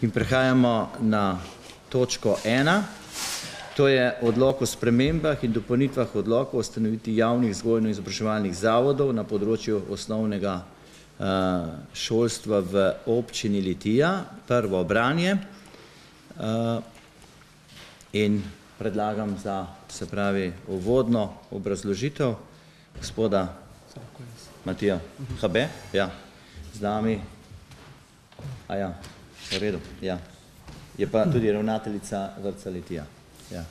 In prehajamo na točko ena. To je odlok o spremembah in dopolnitvah odlokov o ustanovitvi javnih vzgojno-izobraževalnih zavodov na področju osnovnega uh, šolstva v občini Litija, prvo branje. Uh, in predlagam za, se pravi, uvodno obrazložitev gospoda Matija Habe, ja, z nami. A ja, v redu, ja. Je pa tudi ravnateljica vrtca Litija. Ja,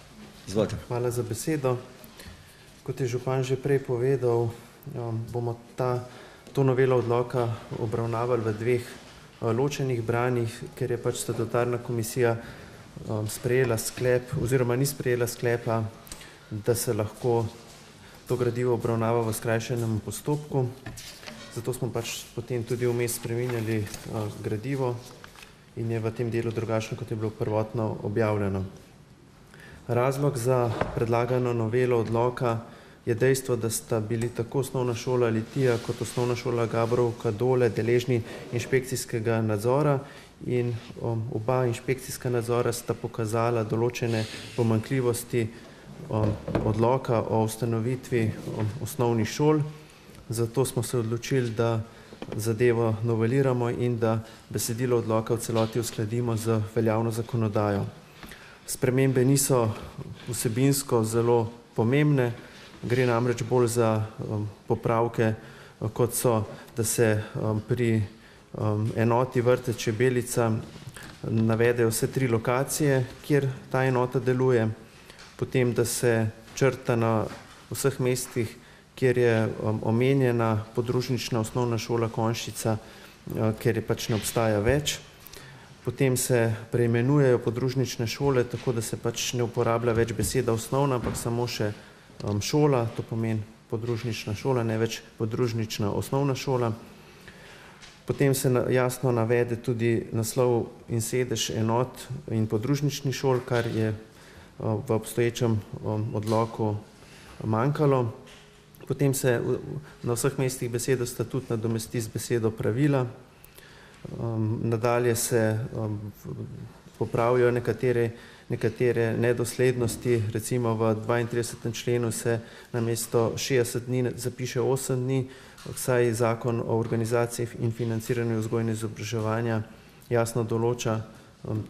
izvolite. Hvala za besedo. Kot je župan že prej povedal, um, bomo ta, to novelo odloka obravnavali v dveh uh, ločenih branjih, ker je pač statutarna komisija um, sprejela sklep oziroma ni sprejela sklepa, da se lahko to gradivo obravnava v skrajšenem postopku. Zato smo pač potem tudi vmes spreminjali uh, gradivo in je v tem delu drugačno, kot je bilo prvotno objavljeno. Razlog za predlagano novelo odloka je dejstvo, da sta bili tako osnovna šola Litija kot osnovna šola Gabrovka dole deležni inšpekcijskega nadzora in um, oba inšpekcijska nadzora sta pokazala določene pomankljivosti um, odloka o ustanovitvi um, osnovnih šol. Zato smo se odločili, da zadevo noveliramo in da besedilo odloka v celoti uskladimo z veljavno zakonodajo. Spremembe niso vsebinsko zelo pomembne, gre namreč bolj za um, popravke, kot so, da se um, pri um, enoti vrte Čebelica navedejo vse tri lokacije, kjer ta enota deluje, potem, da se črta na vseh mestih, kjer je um, omenjena podružnična osnovna šola Konšica, uh, ker je pač ne obstaja več potem se preimenujejo podružnične šole, tako da se pač ne uporablja več beseda osnovna, ampak samo še um, šola, to pomeni podružnična šola, ne več podružnična osnovna šola. Potem se na, jasno navede tudi naslov in sedež enot in podružnični šol, kar je uh, v obstoječem um, odloku manjkalo. Potem se na vseh mestih besedo statut nadomesti z besedo pravila, Um, nadalje se um, popravijo nekatere, nekatere nedoslednosti, recimo v 32. členu se na mesto 60 dni zapiše 8 dni, saj zakon o organizaciji in financiranju vzgojne izobraževanja jasno določa um,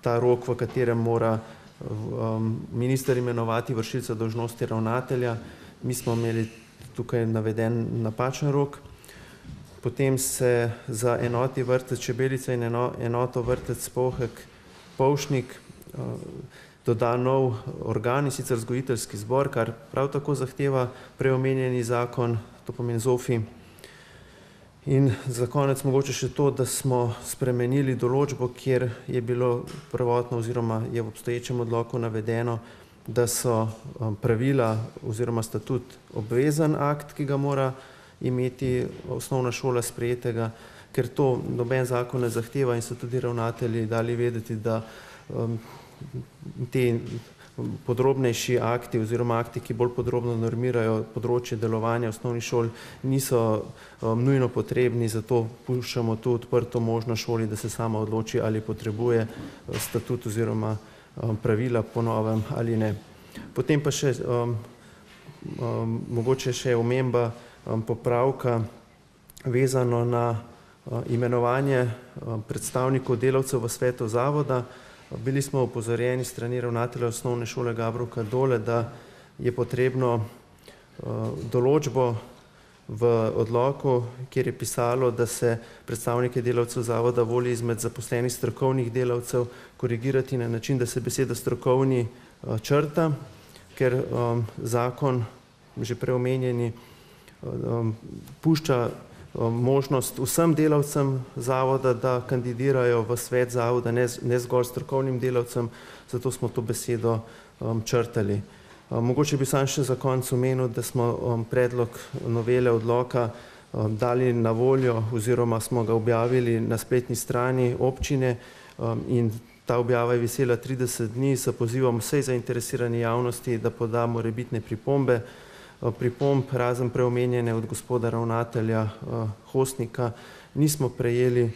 ta rok, v katerem mora um, minister imenovati vršilca dožnosti ravnatelja. Mi smo imeli tukaj naveden napačen rok. Potem se za enoti vrtec Čebelica in eno, enoto vrtec Pohek Povšnik uh, doda nov organ in sicer zgojiteljski zbor, kar prav tako zahteva preomenjeni zakon, to pomeni ZOFI. In za konec mogoče še to, da smo spremenili določbo, kjer je bilo prvotno oziroma je v obstoječem odloku navedeno, da so um, pravila oziroma statut obvezen akt, ki ga mora imeti osnovna šola sprejetega, ker to noben zakon ne zahteva in so tudi ravnatelji dali vedeti, da um, te podrobnejši akti oziroma akti, ki bolj podrobno normirajo področje delovanja osnovnih šol, niso um, nujno potrebni, zato puščamo tu odprto možno šoli, da se sama odloči, ali potrebuje uh, statut oziroma pravila po novem ali ne. Potem pa še um, um, mogoče še omemba Um, popravka vezano na uh, imenovanje um, predstavnikov delavcev v svetu zavoda. Bili smo upozorjeni strani ravnatelja osnovne šole Gabruka dole, da je potrebno uh, določbo v odloku, kjer je pisalo, da se predstavnike delavcev zavoda voli izmed zaposlenih strokovnih delavcev korigirati na način, da se beseda strokovni uh, črta, ker um, zakon, že preomenjeni, um, pušča um, možnost vsem delavcem zavoda, da kandidirajo v svet zavoda, ne, zgolj strokovnim delavcem, zato smo to besedo um, črtali. Um, mogoče bi sam še za konec omenil, da smo predlog novele odloka dali na voljo oziroma smo ga objavili na spletni strani občine in ta objava je visela 30 dni, se pozivam vsej zainteresirani javnosti, da podamo rebitne pripombe. Eh, pripomb, razen preomenjene od gospoda ravnatelja uh, Hostnika, nismo prejeli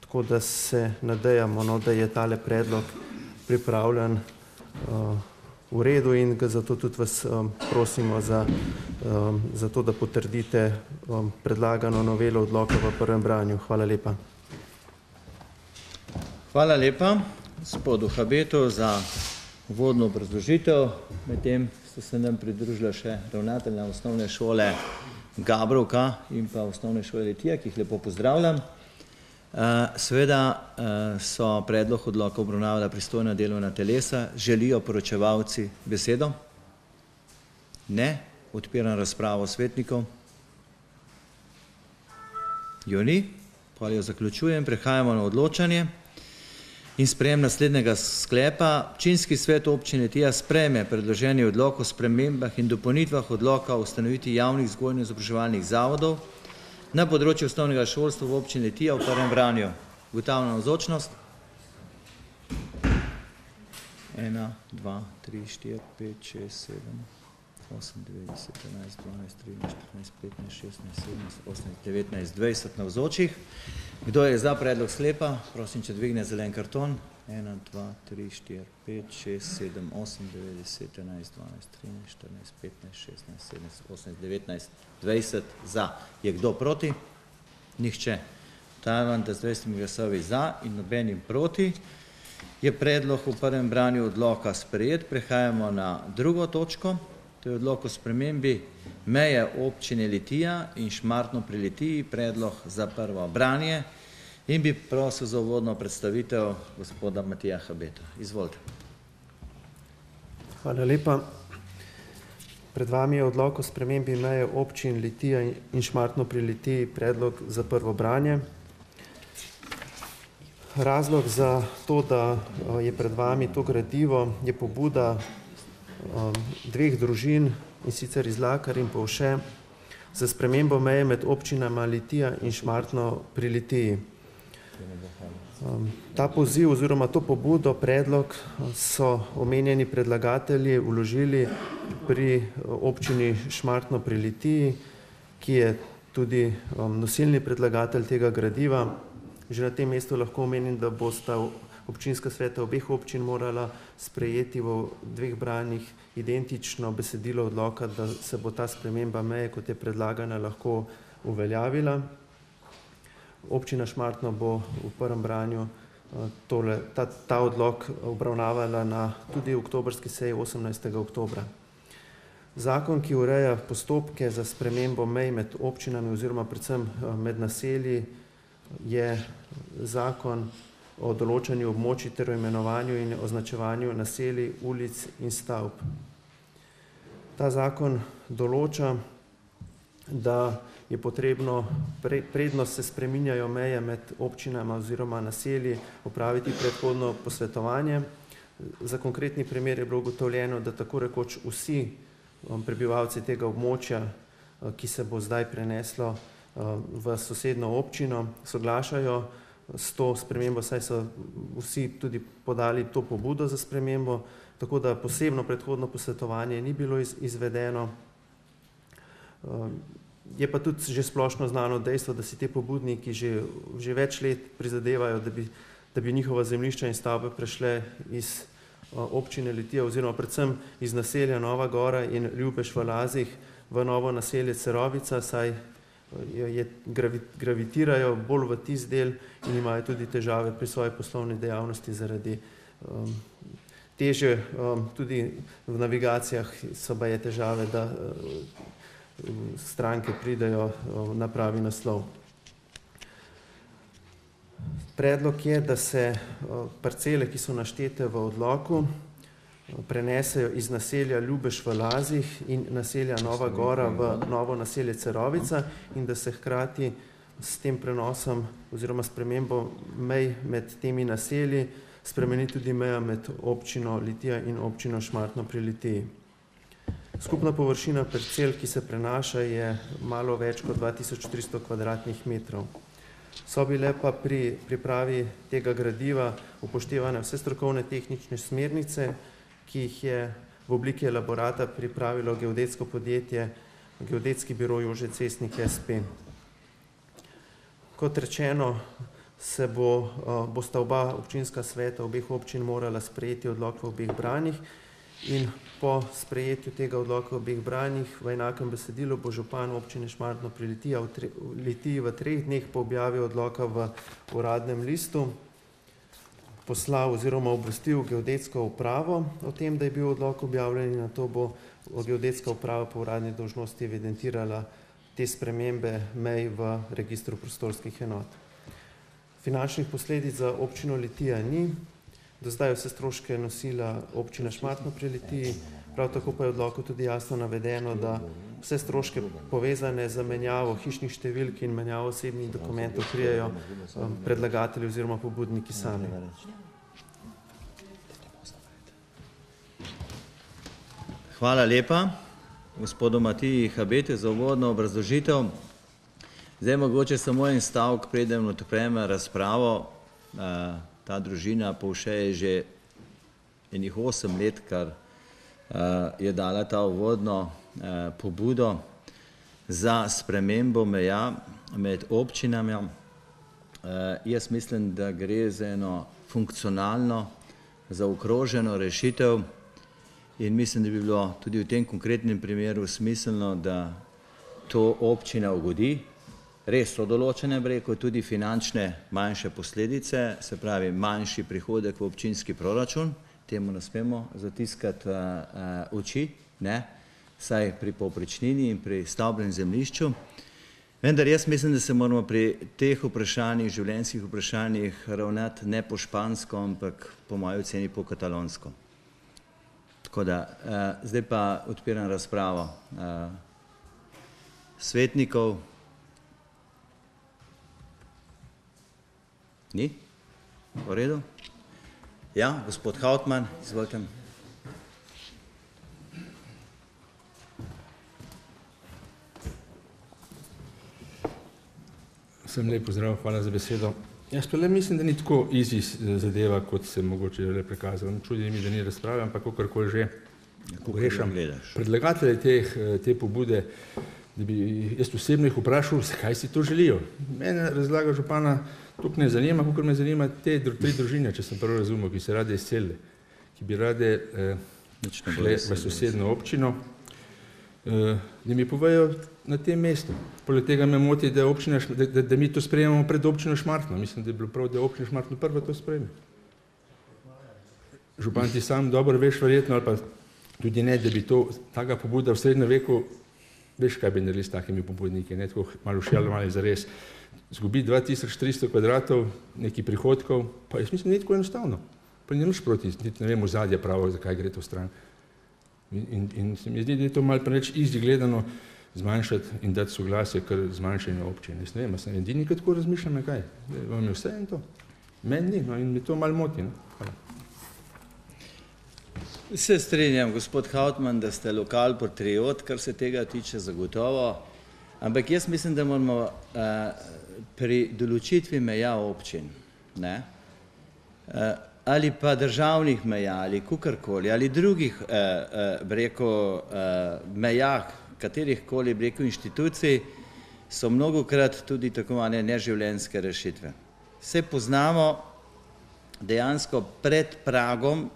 tako da se nadejamo, no, da je tale predlog pripravljen uh, v redu in ga zato tudi vas um, prosimo za, um, za to, da potrdite um, predlagano novelo odloka v prvem branju. Hvala lepa. Hvala lepa gospodu Habetu za uvodno obrazložitev. Medtem so se nam pridružila še ravnatelja osnovne šole Gabrovka in pa osnovne šole Litija, ki jih lepo pozdravljam. Eh, seveda eh, so predlog odloka obravnavala pristojna delovna telesa. Želijo poročevalci besedo? Ne. Odpiram razpravo svetnikov. Jo ni. Pa jo zaključujem. Prehajamo na odločanje in sprejem naslednjega sklepa. Občinski svet občine Tija spreme predloženi odlok o spremembah in dopolnitvah odloka o ustanoviti javnih vzgojno-izobraževalnih zavodov na področju osnovnega šolstva v občini Tija v prvem branju. Ugotavljam navzočnost. Ena, dva, tri, štiri, pet, šest, sedem, osem, devet, deset, enajst, dvanajst, trinajst, štirinajst, petnajst, šestnajst, sedemnajst, osemnajst, devetnajst, dvajset navzočih. Kdo je za predlog sklepa? Prosim, če dvigne zelen karton. Ena, dva, tri, štiri, pet, šest, sedem, osem, devet, deset, enajst, dvanajst, trinajst, štirinajst, petnajst, šestnajst, sedemnajst, osemnajst, devetnajst, dvajset za. Je kdo proti? Nihče. Tajvan, da z dvajsetimi glasovi za in nobenim proti je predlog v prvem branju odloka sprejet. Prehajamo na drugo točko. To je odlok o spremembi meje občine Litija in Šmartno pri Litiji, predlog za prvo branje. In bi prosil za uvodno predstavitev gospoda Matija Habeta. Izvolite. Hvala lepa. Pred vami je odlok o spremembi meje občin Litija in Šmartno pri Litiji, predlog za prvo branje. Razlog za to, da je pred vami to gradivo, je pobuda dveh družin in sicer iz Lakar in Povše za spremembo meje med občinama Litija in Šmartno pri Litiji. Ta poziv oziroma to pobudo, predlog so omenjeni predlagatelji uložili pri občini Šmartno pri Litiji, ki je tudi nosilni predlagatelj tega gradiva. Že na tem mestu lahko omenim, da bosta občinska sveta obeh občin morala sprejeti v dveh branjih identično besedilo odloka, da se bo ta sprememba meje, kot je predlagana, lahko uveljavila. Občina Šmartno bo v prvem branju tole, ta, ta odlok obravnavala na tudi oktobrski seji 18. oktobra. Zakon, ki ureja postopke za spremembo mej med občinami oziroma predvsem med naselji, je zakon o določanju območij ter o imenovanju in označevanju naselij, ulic in stavb. Ta zakon določa, da je potrebno, predno se spreminjajo meje med občinama oziroma naselji, opraviti predhodno posvetovanje. Za konkretni primer je bilo ugotovljeno, da tako rekoč vsi prebivalci tega območja, ki se bo zdaj preneslo v sosedno občino, soglašajo s to spremembo, saj so vsi tudi podali to pobudo za spremembo, tako da posebno predhodno posvetovanje ni bilo izvedeno. Je pa tudi že splošno znano dejstvo, da si te pobudniki že, že več let prizadevajo, da bi, da bi njihova zemljišča in stavbe prešle iz občine Litija oziroma predvsem iz naselja Nova Gora in Ljubeš v Lazih v novo naselje Cerovica, saj je, gravitirajo bolj v tisti del in imajo tudi težave pri svoji poslovni dejavnosti zaradi um, teže, um, tudi v navigacijah so baje težave, da um, stranke pridejo na pravi naslov. Predlog je, da se parcele, ki so naštete v odloku, prenesejo iz naselja Ljubeš v Lazih in naselja Nova Gora v novo naselje Cerovica in da se hkrati s tem prenosom oziroma spremembo mej med temi naselji spremeni tudi meja med občino Litija in občino Šmartno pri Litiji. Skupna površina parcel, ki se prenaša, je malo več kot 2300 kvadratnih metrov. So bile pa pri pripravi tega gradiva upoštevane vse strokovne tehnične smernice, ki jih je v obliki elaborata pripravilo geodetsko podjetje, geodetski biro Jože Cestnik SP. Kot rečeno, se bo, bosta oba občinska sveta obeh občin morala sprejeti odlok v obeh branjih in po sprejetju tega odloka v obeh branjih v enakem besedilu bo župan občine Šmartno pri Litiji v treh dneh po objavi odloka v uradnem listu poslal oziroma obvestil geodetsko upravo o tem, da je bil odlok objavljen in nato bo geodetska uprava po uradni dolžnosti evidentirala te spremembe mej v registru prostorskih enot. Finančnih posledic za občino Litija ni, do zdaj vse stroške nosila občina Šmartno pri Litiji, prav tako pa je v odloku tudi jasno navedeno, da vse stroške povezane z menjavo hišnih številk in menjavo osebnih dokumentov krijejo predlagatelji oziroma pobudniki sami. Hvala lepa gospodu Matiji Habetu za uvodno obrazložitev. Zdaj mogoče samo en stavek, preden odprem razpravo. Ta družina Povše je že enih osem let, kar je dala ta uvodno pobudo za spremembo meja med občinami. Jaz mislim, da gre za eno funkcionalno, zaokroženo rešitev in mislim, da bi bilo tudi v tem konkretnem primeru smiselno, da to občina ugodi. Res so določene, bi rekel, tudi finančne manjše posledice, se pravi manjši prihodek v občinski proračun, temu ne smemo zatiskati oči, ne, vsaj pri povprečnini in pri stavbnem zemljišču. Vendar jaz mislim, da se moramo pri teh vprašanjih, življenjskih vprašanjih ravnati ne po špansko, ampak po moji oceni po katalonsko. Tako da zdaj pa odpiram razpravo svetnikov. Ni? V redu. Ja, gospod Hautman, izvolite. Vsem lep pozdrav, hvala za besedo. Jaz pa le mislim, da ni tako easy zadeva, kot se mogoče le prikazalo. Čudi me, da ni razprave, ampak kakorkoli že, pogrešam predlagatelje teh, te pobude, da bi jaz osebno jih vprašal, zakaj si to želijo. Mene razlaga župana toliko ne zanima, kakor me zanima te tri družine, če sem prav razumel, ki se rade izselile, ki bi rade šle v sosednjo občino, da mi povejo na tem mestu. Poleg tega me moti, da občina, da da mi to sprejemamo pred občino Šmartno. Mislim, da bi bilo prav, da občina Šmartno prva to sprejme. Župan, ti sam dobro veš verjetno ali pa tudi ne, da bi to, taka pobuda v srednjem veku, veš, kaj bi naredili s takimi pobudniki, ne, tako malo šali, malo. Izgubi dva tisoč tristo kvadratov nekih prihodkov, pa jaz mislim, ni tako enostavno. Pa nimaš proti, niti ne vem ozadja pravo, zakaj gre to stran. In in in se mi zdi, da je to malo preveč easy gledano zmanjšati in dati soglasje k zmanjšanju občin. Jaz ne vem, sem edini, ki tako razmišljam, kaj? Vam je vseeno to? Meni ni, no, in me to malo moti, no. Hvala. Se strinjam, gospod Hautman, da ste lokalpatriot, kar se tega tiče, zagotovo, ampak jaz mislim, da moramo pri določitvi meja občin, ne, ali pa državnih meja ali kakorkoli ali drugih, bi rekel, mejah katerihkoli, bi rekel, inštitucij, so mnogokrat tudi tako imenovane neživljenjske rešitve. Saj poznamo dejansko pred pragom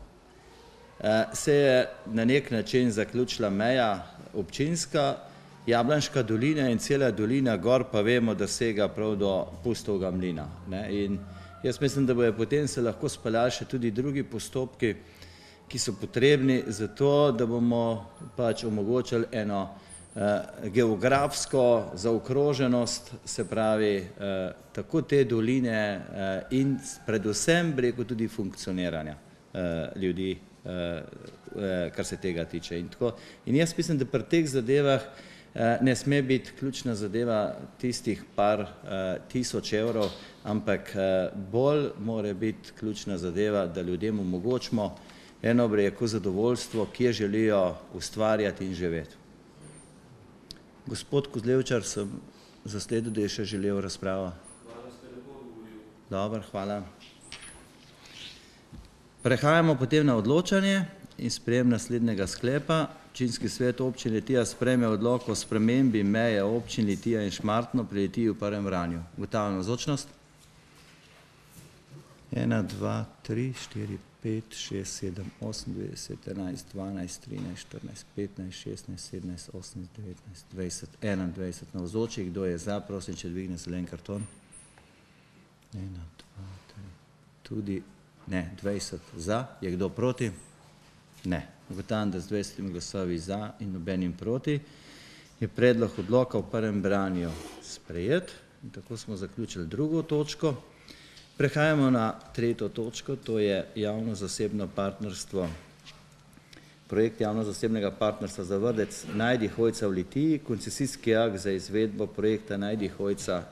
se je na neki način zaključila meja občinska, Jablanška dolina in cela dolina gor pa vemo, da sega prav do Pustovega mlina, ne, in jaz mislim, da bojo potem se lahko speljali še tudi drugi postopki, ki so potrebni za to, da bomo pač omogočili eno geografsko zaokroženost, se pravi tako te doline in predvsem, bi rekel, tudi funkcioniranja ljudi, kar se tega tiče in tako. In jaz mislim, da pri teh zadevah ne sme biti ključna zadeva tistih par tisoč evrov, ampak bolj mora biti ključna zadeva, da ljudem omogočimo eno, bi rekel, zadovoljstvo, kje želijo ustvarjati in živeti. Gospod Kozlevčar, sem zasledil, da je še želel razpravo. Dobro, hvala. Prehajamo potem na odločanje in sprejem naslednjega sklepa. Občinski svet Občine Litija sprejme odlok o spremembi meje občin Litija in Šmartno pri Litiji v prvem branju. Ugotavljam navzočnost. 1, 2, 3, 4, 5, 6, 7, 8, 9, 10, 11, 12, 13, 14, 15, 16, 17, 18, 19, 20, 21 navzočih. Kdo je za, prosim, če dvigne zelen karton. 1, 2, 3, tudi ne, 20 za. Je kdo proti? Ne. Ugotavljam, da z 20 glasovi za in nobenim proti je predlog odloka v prvem branju sprejet. In tako smo zaključili drugo točko. Prehajamo na tretjo točko, to je javno-zasebno partnerstvo. Projekt javno-zasebnega partnerstva za vrdec Najdi Hojca v Litiji, koncesijski akt za izvedbo projekta Najdi Hojca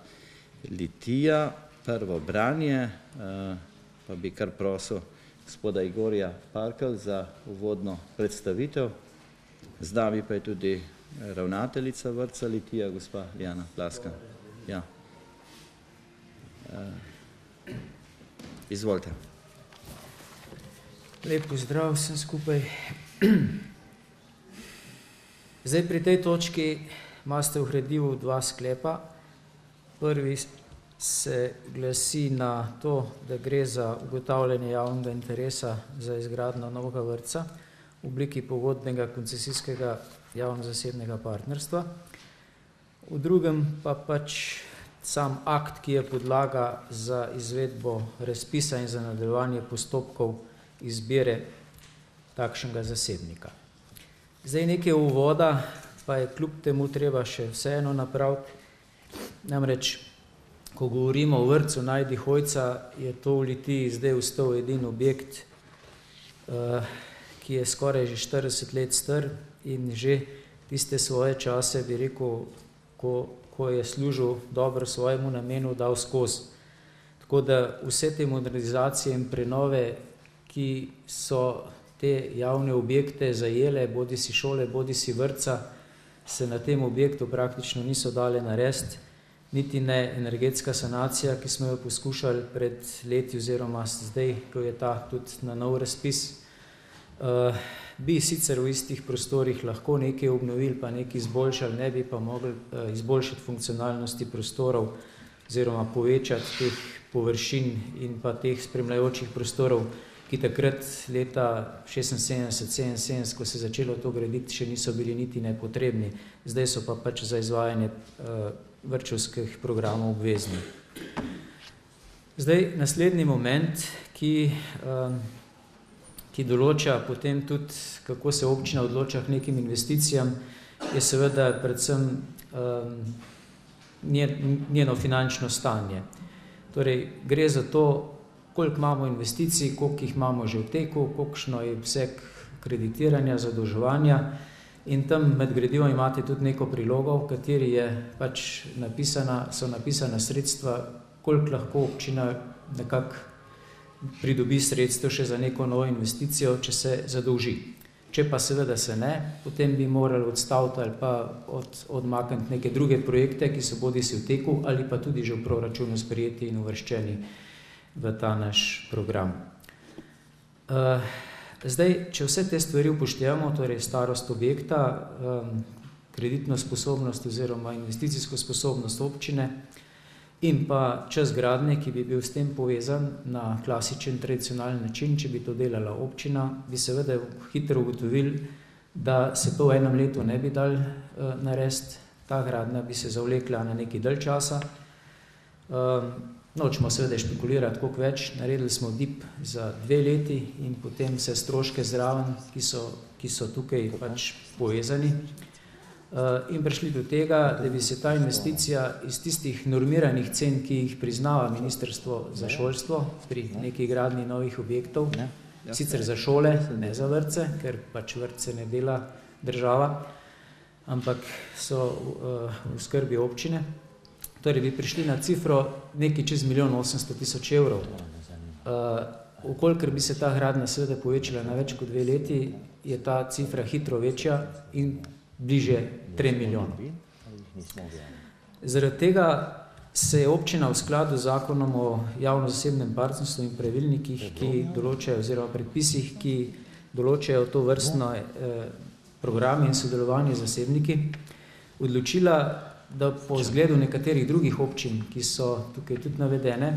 Litija, prvo branje, eh, pa bi kar prosil gospoda Igorja Parkel za uvodno predstavitev. Z nami pa je tudi ravnateljica vrtca Litija, gospa Jana Plaska. Ja. Uh, izvolite. Lep pozdrav vsem skupaj. Zdaj pri tej točki imate v gradivu dva sklepa. Prvi se glasi na to, da gre za ugotavljanje javnega interesa za izgradno novega vrca v obliki pogodnega koncesijskega javno-zasebnega partnerstva. V drugem pa pač sam akt, ki je podlaga za izvedbo razpisa in za nadaljevanje postopkov izbire takšnega zasebnika. Zdaj nekaj uvoda, pa je kljub temu treba še vseeno napraviti. Namreč, ko govorimo o vrcu Najdi Hojca, je to v Litiji zdaj ustal edin objekt, uh, ki je skoraj že 40 let star in že tiste svoje čase, bi rekel, ko ko je služil dobro svojemu namenu, dal skozi. Tako da vse te modernizacije in prenove, ki so te javne objekte zajele, bodi si šole, bodi si vrca, se na tem objektu praktično niso dale narediti, niti ne energetska sanacija, ki smo jo poskušali pred leti oziroma zdaj, ko je ta tudi na nov razpis. Uh, bi sicer v istih prostorih lahko nekaj obnovili, pa nekaj izboljšali, ne bi pa mogli uh, izboljšati funkcionalnosti prostorov oziroma povečati teh površin in pa teh spremljajočih prostorov, ki takrat leta 76-77, ko se je začelo to graditi, še niso bili niti nepotrebni. Zdaj so pa pač za izvajanje uh, vrčevskih programov obvezni. Zdaj, naslednji moment, ki uh, ki določa potem tudi, kako se občina odloča k nekim investicijam, je seveda predvsem um, njeno finančno stanje. Torej, gre za to, koliko imamo investicij, koliko jih imamo že v teku, kolikšno je vsek kreditiranja, zadolževanja in tam med gradivom imate tudi neko prilogo, v kateri je pač napisana, so napisana sredstva, koliko lahko občina nekako pridobi sredstvo še za neko novo investicijo, če se zadolži. Če pa seveda se ne, potem bi morali odstaviti ali pa od, odmakniti neke druge projekte, ki so bodi si v teku ali pa tudi že v proračunu sprejeti in uvrščeni v ta naš program. Uh, zdaj, če vse te stvari upoštevamo, torej starost objekta, kreditno sposobnost oziroma investicijsko sposobnost občine, in pa čas gradnje, ki bi bil s tem povezan na klasičen, tradicionalen način, če bi to delala občina, bi seveda hitro ugotovili, da se to v enem letu ne bi dal narediti, ta gradnja bi se zavlekla na neki dalj časa. Nočemo seveda špekulirati, koliko več, naredili smo DIP za dve leti in potem se stroške zraven, ki so, ki so tukaj pač povezani, Eh, in prišli do tega, da bi se ta investicija iz tistih normiranih cen, ki jih priznava Ministrstvo za šolstvo pri neki gradni novih objektov, sicer za šole, ne za vrtce, ker pač vrtce ne dela država, ampak so uh, v skrbi občine. Torej bi prišli na cifro nekaj čez milijon 800 tisoč evrov. Uh, Ukolikor bi se ta gradna seveda povečala na več kot dve leti, je ta cifra hitro večja in bliže 3 milijonov. Zaradi tega se je občina v skladu z zakonom o javno-zasebnem partnerstvu in pravilnikih, ki določajo, oziroma predpisih, ki določajo to vrstno eh, programe in sodelovanje z zasebniki, odločila, da po zgledu nekaterih drugih občin, ki so tukaj tudi navedene,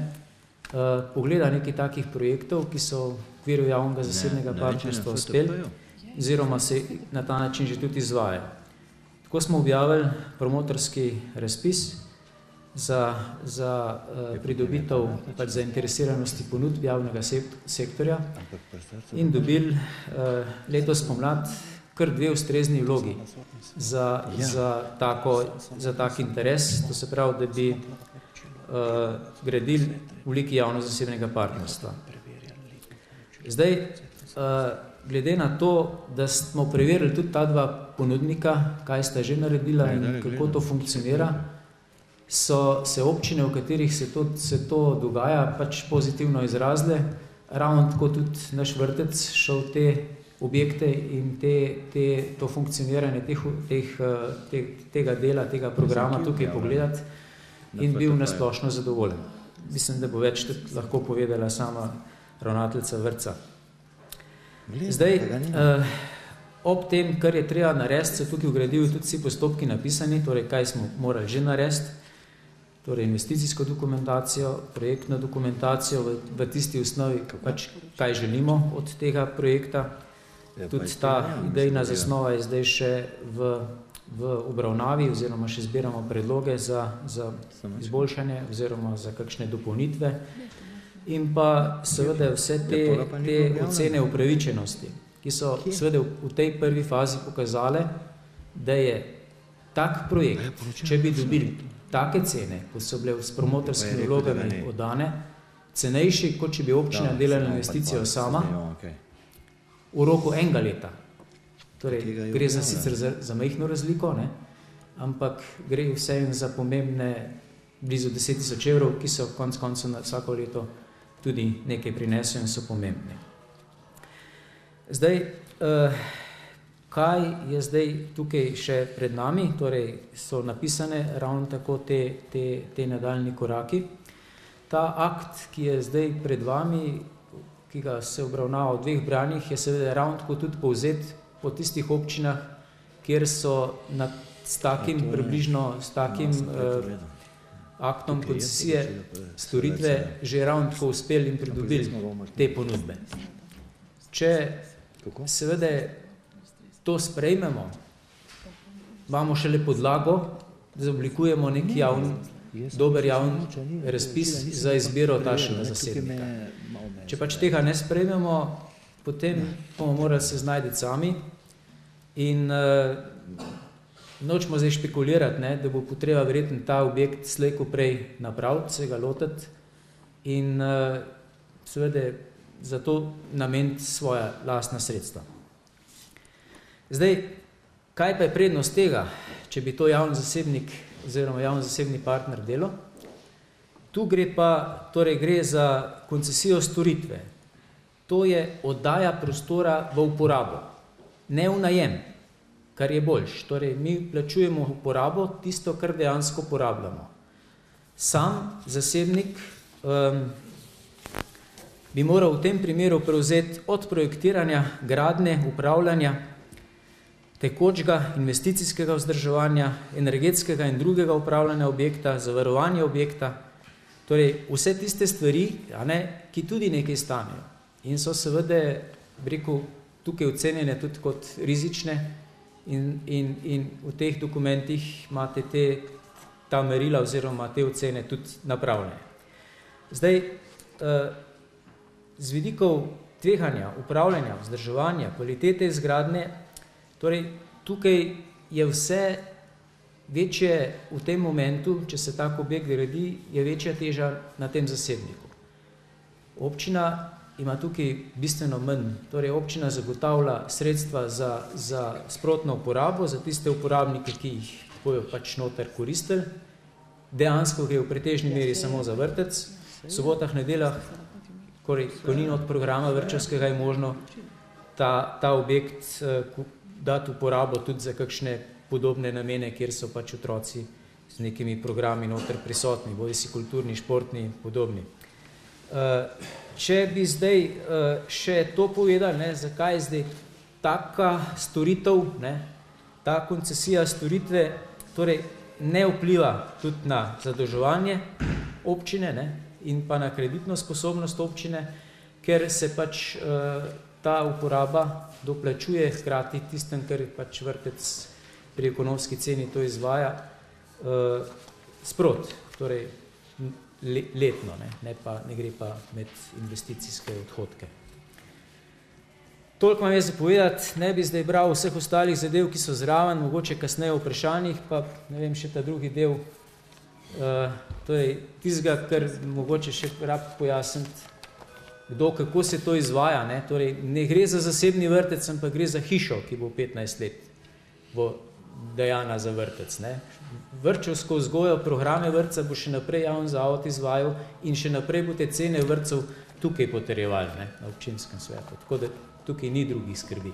pogleda nekaj takih projektov, ki so v okviru javnega zasebnega partnerstva uspeli oziroma se na ta način že tudi izvajajo. Tako smo objavili promotorski razpis za, za uh, pridobitev pač zainteresiranosti ponudb javnega sektorja in dobili uh, letos pomlad kar dve ustrezni vlogi za, za, tako, za tak interes, to se pravi, da bi uh, gradili v liki javno-zasebnega partnerstva. Zdaj, uh, glede na to, da smo preverili tudi ta dva ponudnika, kaj sta že naredila in kako to funkcionira, so se občine, v katerih se to, se to dogaja, pač pozitivno izrazile, ravno tako tudi naš vrtec šel te objekte in te, te, to funkcioniranje teh, teh, te, tega dela, tega programa tukaj pogledati in bil nasplošno zadovoljen. Mislim, da bo več lahko povedala sama ravnateljica vrca. Zdaj, uh, ob tem, kar je treba narediti, so tukaj ugradili tudi vsi postopki napisani, torej kaj smo morali že narediti, torej investicijsko dokumentacijo, projektno dokumentacijo v, v tisti osnovi, pač, kaj želimo od tega projekta. Ja, tudi ta idejna zasnova je zdaj še v, v obravnavi oziroma še zbiramo predloge za, za izboljšanje oziroma za kakšne dopolnitve. In pa seveda vse te, te ocene upravičenosti, ki so seveda v tej prvi fazi pokazale, da je tak projekt, če bi dobili take cene, kot so bile s promotorskimi vlogami odane, cenejši, kot če bi občina delala investicijo sama, v roku enega leta. Torej, gre za sicer za, za majhno razliko, ne? ampak gre vse za pomembne blizu 10 tisoč evrov, ki so konc koncev na vsako leto tudi nekaj prinesejo in so pomembni. Zdaj, eh, kaj je zdaj tukaj še pred nami, torej so napisane ravno tako te, te, te nadaljni koraki. Ta akt, ki je zdaj pred vami, ki ga se obravnava v dveh branjih, je seveda ravno tako tudi povzet po tistih občinah, kjer so na, s takim, približno s takim eh, aktom koncesije storitve že ravno tako uspeli in pridobili te ponudbe. Če seveda to sprejmemo, imamo šele podlago, da zaoblikujemo nek javn, dober javn razpis za izbiro tašnega zasebnika. Če pač tega ne sprejmemo, potem bomo morali se znajti sami in uh, Nočemo zdaj špekulirati, ne, da bo potreba verjetno ta objekt slejko prej napraviti, se ga lotiti in uh, seveda za to nameniti svoja lastna sredstva. Zdaj, kaj pa je prednost tega, če bi to javni zasebnik oziroma javni zasebni partner delo? Tu gre pa, torej gre za koncesijo storitve. To je oddaja prostora v uporabo, ne v najem kar je boljš. Torej, mi plačujemo uporabo tisto, kar dejansko uporabljamo. Sam zasebnik um, bi moral v tem primeru prevzeti od projektiranja, gradne, upravljanja, tekočega investicijskega vzdrževanja, energetskega in drugega upravljanja objekta, zavarovanja objekta, torej vse tiste stvari, a ne, ki tudi nekaj stanejo in so seveda, rekel, tukaj ocenjene tudi kot rizične, in, in, in v teh dokumentih imate te, ta merila oziroma te ocene tudi napravljene. Zdaj, eh, z vidikov tvehanja, upravljanja, vzdrževanja, kvalitete izgradne, torej tukaj je vse večje v tem momentu, če se tak objekt gradi, je večja teža na tem zasebniku. Občina ima tukaj bistveno manj. Torej, občina zagotavlja sredstva za, za sprotno uporabo, za tiste uporabnike, ki jih bojo pač noter koristili. Dejansko gre v pretežni meri samo za vrtec. V sobotah, nedeljah, ko ni od programa vrčevskega, je možno ta, ta objekt uh, dati uporabo tudi za kakšne podobne namene, kjer so pač otroci z nekimi programi noter prisotni, bodi si kulturni, športni in podobni. Uh, Če bi zdaj uh, še to povedali, ne, zakaj je zdaj taka storitev, ne, ta koncesija storitve, torej ne vpliva tudi na zadolževanje občine, ne, in pa na kreditno sposobnost občine, ker se pač ta uporaba doplačuje hkrati tistem, kar pač vrtec pri ekonomski ceni to izvaja, sprot, torej letno, ne, ne, pa, ne gre pa med investicijske odhodke. Toliko vam je zapovedati, ne bi zdaj bral vseh ostalih zadev, ki so zraven, mogoče kasneje v vprašanjih, pa ne vem, še ta drugi del, uh, torej tizga, kar mogoče še rab pojasniti, kdo, kako se to izvaja, ne, torej ne gre za zasebni vrtec, ampak gre za hišo, ki bo 15 let bo dejana za vrtec, ne, vrčevsko vzgojo, programe vrtca bo še naprej javni zavod izvajal in še naprej bo te cene vrtcev tukaj potrjevali ne, na občinskem svetu. Tako da tukaj ni drugih skrbi.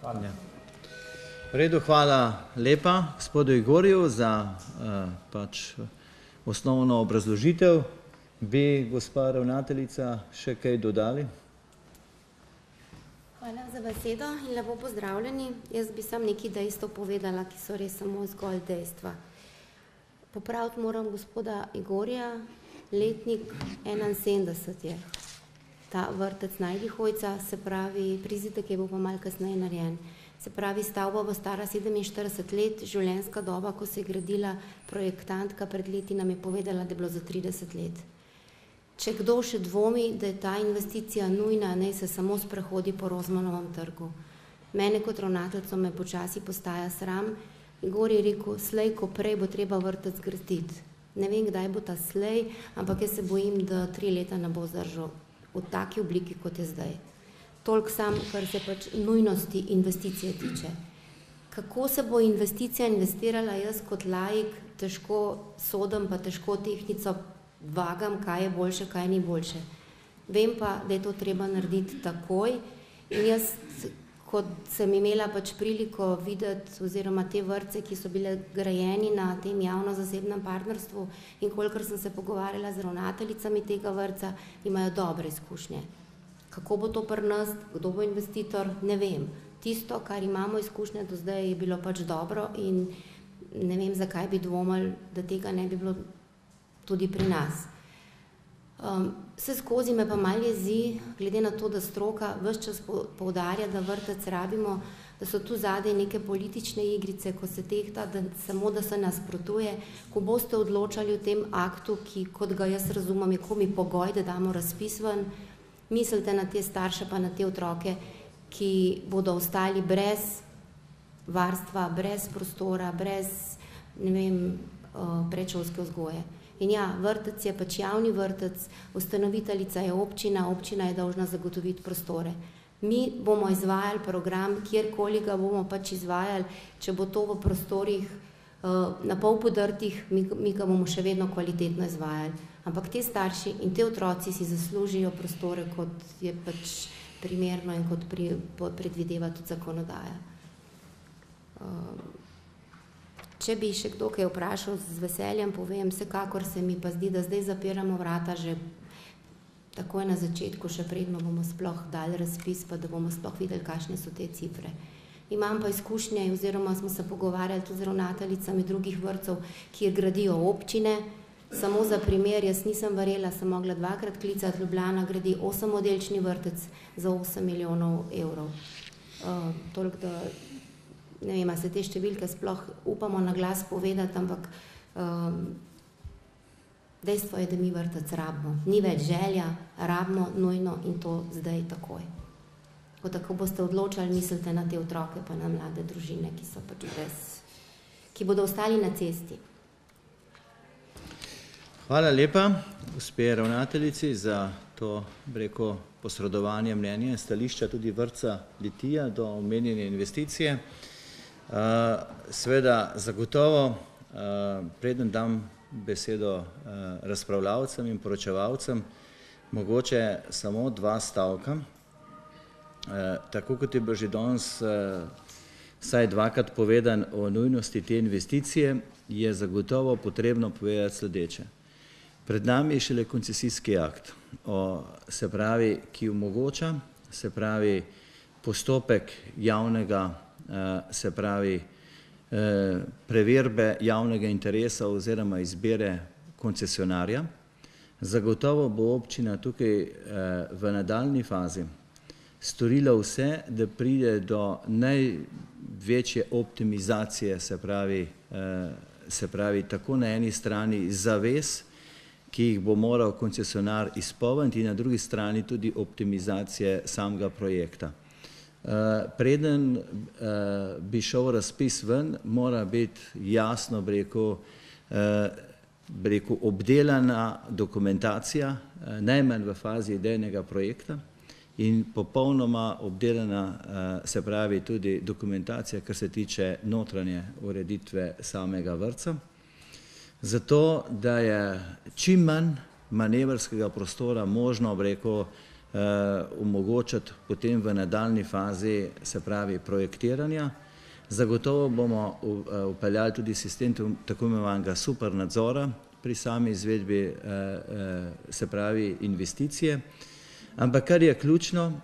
Hvala. Ja. V redu, hvala lepa gospodu Igorju za uh, pač osnovno obrazložitev. Bi gospa ravnateljica še kaj dodali? Hvala za besedo in lepo pozdravljeni. Jaz bi sam nekaj dejstev povedala, ki so res samo zgolj dejstva. Popraviti moram gospoda Igorja, letnik 71 je ta vrtec Najdihojca, se pravi, prizitek je bil pa malo kasneje narejen. Se pravi, stavba bo stara 47 let, življenjska doba, ko se je gradila projektantka pred leti, nam je povedala, da je bilo za 30 let. Če kdo še dvomi, da je ta investicija nujna, naj se samo sprehodi po Rozmanovem trgu. Mene kot ravnateljco me počasi postaja sram. Igor je rekel, slej, ko prej bo treba vrtec graditi. Ne vem, kdaj bo ta slej, ampak jaz se bojim, da tri leta ne bo zdržal v taki obliki, kot je zdaj. Tolk sam, kar se pač nujnosti investicije tiče. Kako se bo investicija investirala, jaz kot laik težko sodem, pa težko tehnico vagam, kaj je boljše, kaj ni boljše. Vem pa, da je to treba narediti takoj in jaz, kot sem imela pač priliko videti oziroma te vrce, ki so bile grajeni na tem javno-zasebnem partnerstvu in kolikor sem se pogovarjala z ravnateljicami tega vrca, imajo dobre izkušnje. Kako bo to pri nas, kdo bo investitor, ne vem. Tisto, kar imamo izkušnje do zdaj, je bilo pač dobro in ne vem, zakaj bi dvomili, da tega ne bi bilo tudi pri nas. Um, vse skozi me pa malo jezi, glede na to, da stroka vse čas poudarja, da vrtec rabimo, da so tu zadej neke politične igrice, ko se tehta, da samo da se nasprotuje. Ko boste odločali o tem aktu, ki kot ga jaz razumem, je komi pogoj, da damo razpis ven, mislite na te starše pa na te otroke, ki bodo ostali brez varstva, brez prostora, brez ne vem, uh, predšolske vzgoje. In ja, vrtec je pač javni vrtec, ustanoviteljica je občina, občina je dolžna zagotoviti prostore. Mi bomo izvajali program, kjerkoli ga bomo pač izvajali, če bo to v prostorih uh, na pol podrtih, mi, mi ga bomo še vedno kvalitetno izvajali. Ampak te starši in te otroci si zaslužijo prostore, kot je pač primerno in kot pri, predvideva tudi zakonodaja. Uh, Če bi še kdo kaj vprašal, z veseljem povem, vsekakor se mi pa zdi, da zdaj zapiramo vrata že takoj na začetku, še predno bomo sploh dali razpis, pa da bomo sploh videli, kakšne so te cifre. Imam pa izkušnje, oziroma smo se pogovarjali tudi z ravnateljicami drugih vrtcev, ki je gradijo občine. Samo za primer, jaz nisem verjela, sem mogla dvakrat klicati, Ljubljana gradi osemoddelčni vrtec za 8 milijonov evrov. Uh, toliko, ne vem, se te številke sploh upamo na glas povedati, ampak um, dejstvo je, da mi vrtec rabimo. Ni več želja, rabimo nujno in to zdaj takoj. Ko tako boste odločali, mislite na te otroke, pa na mlade družine, ki so pač brez, ki bodo ostali na cesti. Hvala lepa, gospe ravnateljici, za to breko posredovanje mnenja in stališča tudi vrca Litija do omenjene investicije. Eh, Sveda, zagotovo, eh, preden dam besedo eh, razpravljavcem in poročevalcem, mogoče samo dva stavka. Tako kot je bil že danes vsaj dvakrat povedan o nujnosti te investicije, je zagotovo potrebno povedati sledeče. Pred nami je šele koncesijski akt, se pravi, ki omogoča, se pravi, postopek javnega Eh, se pravi eh, preverbe javnega interesa oziroma izbire koncesionarja. Zagotovo bo občina tukaj v nadaljni fazi storila vse, da pride do največje optimizacije, se pravi, se pravi tako na eni strani zaves, ki jih bo moral koncesionar izpolniti in na drugi strani tudi optimizacije samega projekta. Preden bi šel razpis ven, mora biti jasno, bi rekel, bi rekel, obdelana dokumentacija, najmanj v fazi idejnega projekta in popolnoma obdelana, se pravi tudi dokumentacija, kar se tiče notranje ureditve samega vrtca. Zato, da je čim manj manevrskega prostora možno, bi rekel, omogočati potem v nadaljni fazi, se pravi projektiranja. Zagotovo bomo vpeljali tudi sistem tako imenovanega super nadzora pri sami izvedbi, se pravi investicije. Ampak kar je ključno,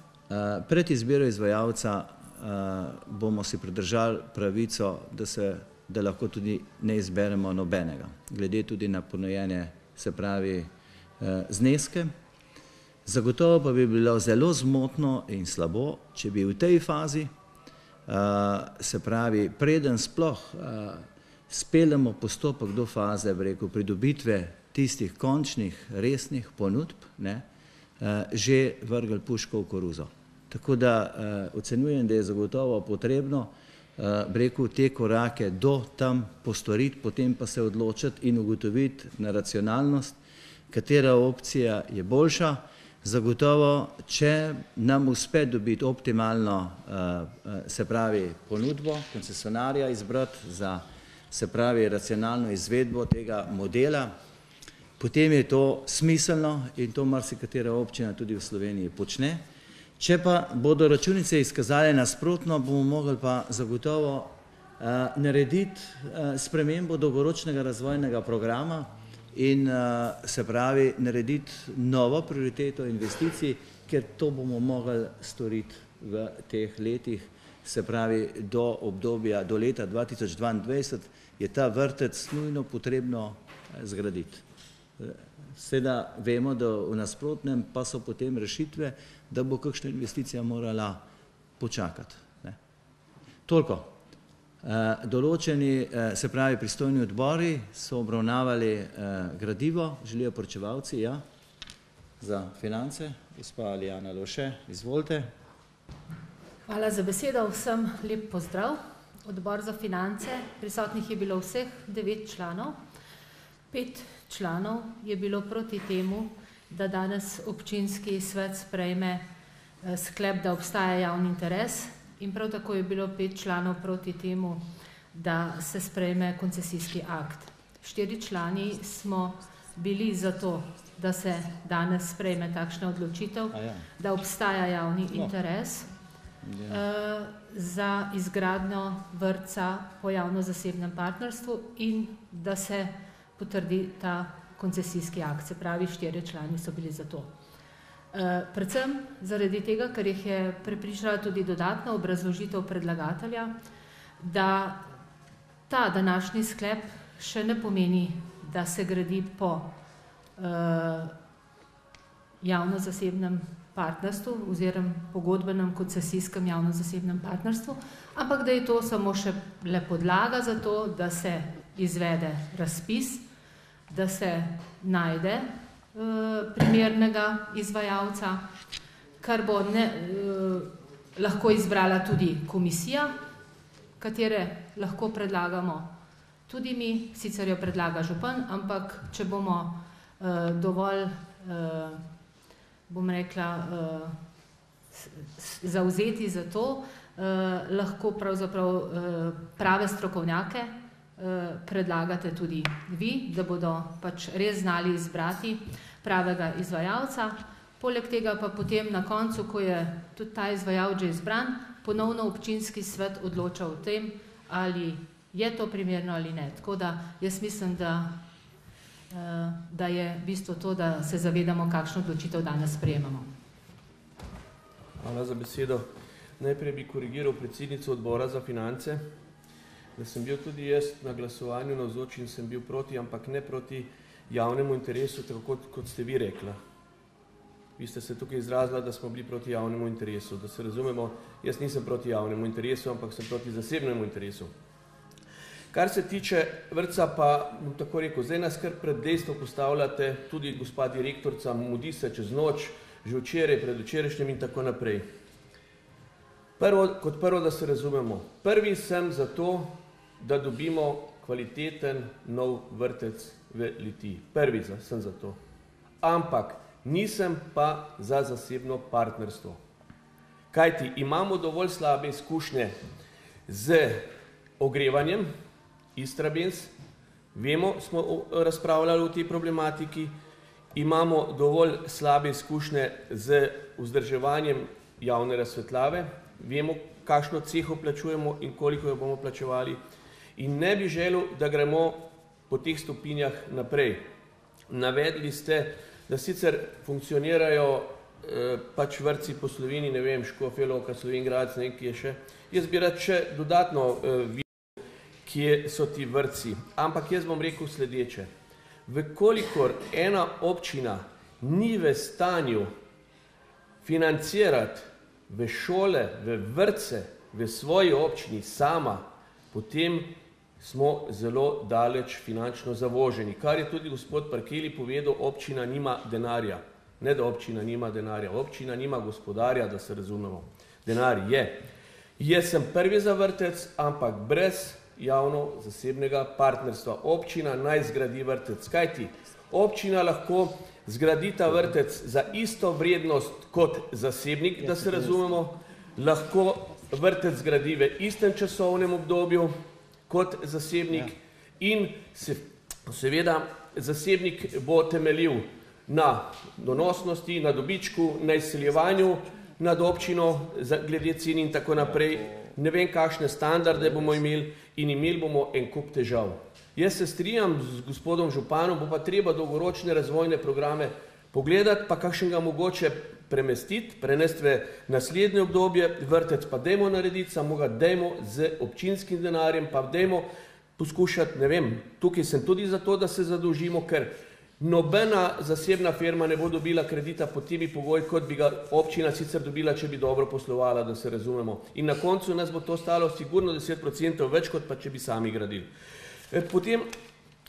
pred izbiro izvajalca bomo si pridržali pravico, da se, da lahko tudi ne izberemo nobenega, glede tudi na ponujene, se pravi, zneske. Zagotovo pa bi bilo zelo zmotno in slabo, če bi v tej fazi, se pravi, preden sploh speljemo postopek do faze, bi rekel, pridobitve tistih končnih resnih ponudb, ne, že vrgli puško v koruzo. Tako da ocenjujem, da je zagotovo potrebno, bi rekel, te korake do tam postoriti, potem pa se odločiti in ugotoviti na racionalnost, katera opcija je boljša. Zagotovo, če nam uspe dobiti optimalno, se pravi, ponudbo koncesionarja izbrati za, se pravi, racionalno izvedbo tega modela, potem je to smiselno in to marsikatera občina tudi v Sloveniji počne. Če pa bodo računice izkazale nasprotno, bomo mogli pa zagotovo narediti spremembo dolgoročnega razvojnega programa in, se pravi, narediti novo prioriteto investicij, ker to bomo mogli storiti v teh letih, se pravi, do obdobja, do leta dva tisoč dvaindvajset je ta vrtec nujno potrebno zgraditi. Seveda vemo, da v nasprotnem pa so potem rešitve, da bo kakšna investicija morala počakati, ne. Toliko. Določeni, se pravi, pristojni odbori so obravnavali gradivo, želijo poročevalci, ja. Za finance, gospa Alijana Lovše, izvolite. Hvala za besedo, vsem lep pozdrav. Odbor za finance, prisotnih je bilo vseh devet članov. Pet članov je bilo proti temu, da danes občinski svet sprejme sklep, da obstaja javni interes, in prav tako je bilo pet članov proti temu, da se sprejme koncesijski akt. Štiri člani smo bili za to, da se danes sprejme takšna odločitev, da obstaja javni interes za izgradnjo vrtca po javno-zasebnem partnerstvu in da se potrdi ta koncesijski akt, se pravi, štirje člani so bili za to. Predvsem zaradi tega, ker jih je prepričala tudi dodatna obrazložitev predlagatelja, da ta današnji sklep še ne pomeni, da se gradi po javno-zasebnem partnerstvu oziroma pogodbenem koncesijskem javno-zasebnem partnerstvu, ampak da je to samo še le podlaga za to, da se izvede razpis, da se najde primernega izvajalca, kar bo ne lahko izbrala tudi komisija, katere lahko predlagamo. Tudi mi, sicer jo predlaga župan, ampak če bomo dovolj, bom rekla, zavzeti za to, lahko pravzaprav prave strokovnjake predlagate tudi vi, da bodo pač res znali izbrati pravega izvajalca. Poleg tega pa potem na koncu, ko je tudi ta izvajalec že izbran, ponovno občinski svet odloča o tem, ali je to primerno ali ne. Tako da jaz mislim, da da je bistvo to, da se zavedamo, kakšno odločitev danes sprejemamo. Hvala za besedo. Najprej bi korigiral predsednico Odbora za finance, da sem bil tudi jaz na glasovanju navzoč in sem bil proti, ampak ne proti javnemu interesu, tako kot, kot ste vi rekla. Vi ste se tukaj izrazila, da smo bili proti javnemu interesu. Da se razumemo, jaz nisem proti javnemu interesu, ampak sem proti zasebnemu interesu. Kar se tiče vrca, pa bom tako rekel, zdaj nas kar pred dejstvo postavljate, tudi gospa direktorca, mudi se čez noč, že včeraj, pred včerajšnjem in tako naprej. Prvo, kot prvo, da se razumemo, prvi sem za to, da dobimo kvaliteten nov vrtec v Litiji. Prvi za, sem za to. Ampak nisem pa za zasebno partnerstvo. Kajti imamo dovolj slabe izkušnje z ogrevanjem, Istrabens, vemo, smo razpravljali o tej problematiki, imamo dovolj slabe izkušnje z vzdrževanjem javne razsvetljave, vemo, kakšno ceho plačujemo in koliko jo bomo plačevali in ne bi želel, da gremo po teh stopinjah naprej. Navedli ste, da sicer funkcionirajo eh, pač vrci po Sloveniji, ne vem, Škofelovka, Slovengrad, ne vem, ki je še. Jaz bi rad še dodatno eh, videl, kje so ti vrci. Ampak jaz bom rekel sledeče. Vkolikor ena občina ni v stanju financirati v šole, v vrce, v svoji občini sama, potem smo zelo daleč finančno zavoženi. Kar je tudi gospod Parkeli povedal, občina nima denarja. Ne, da občina nima denarja, občina nima gospodarja, da se razumemo. Denar je. Jaz sem prvi za vrtec, ampak brez javno-zasebnega partnerstva. Občina naj zgradi vrtec. Kaj ti? Občina lahko zgradi ta vrtec za isto vrednost kot zasebnik, da se razumemo, lahko vrtec zgradi v istem časovnem obdobju, kot zasebnik ja. in se, seveda zasebnik bo temeljil na donosnosti, na dobičku, na izseljevanju nad občino, glede cen in tako naprej. Ne vem, kakšne standarde bomo imeli in imeli bomo en kup težav. Jaz se strijam z gospodom Županom, bo pa treba dolgoročne razvojne programe pogledati, pa kakšnega mogoče premestiti, prenesti v naslednje obdobje, vrtec pa dajmo narediti, samo ga dajmo z občinskim denarjem, pa dajmo poskušati, ne vem, tukaj sem tudi zato, da se zadolžimo, ker nobena zasebna firma ne bo dobila kredita pod temi pogoji, kot bi ga občina sicer dobila, če bi dobro poslovala, da se razumemo. In na koncu nas bo to stalo sigurno 10% več, kot pa če bi sami gradili. E, potem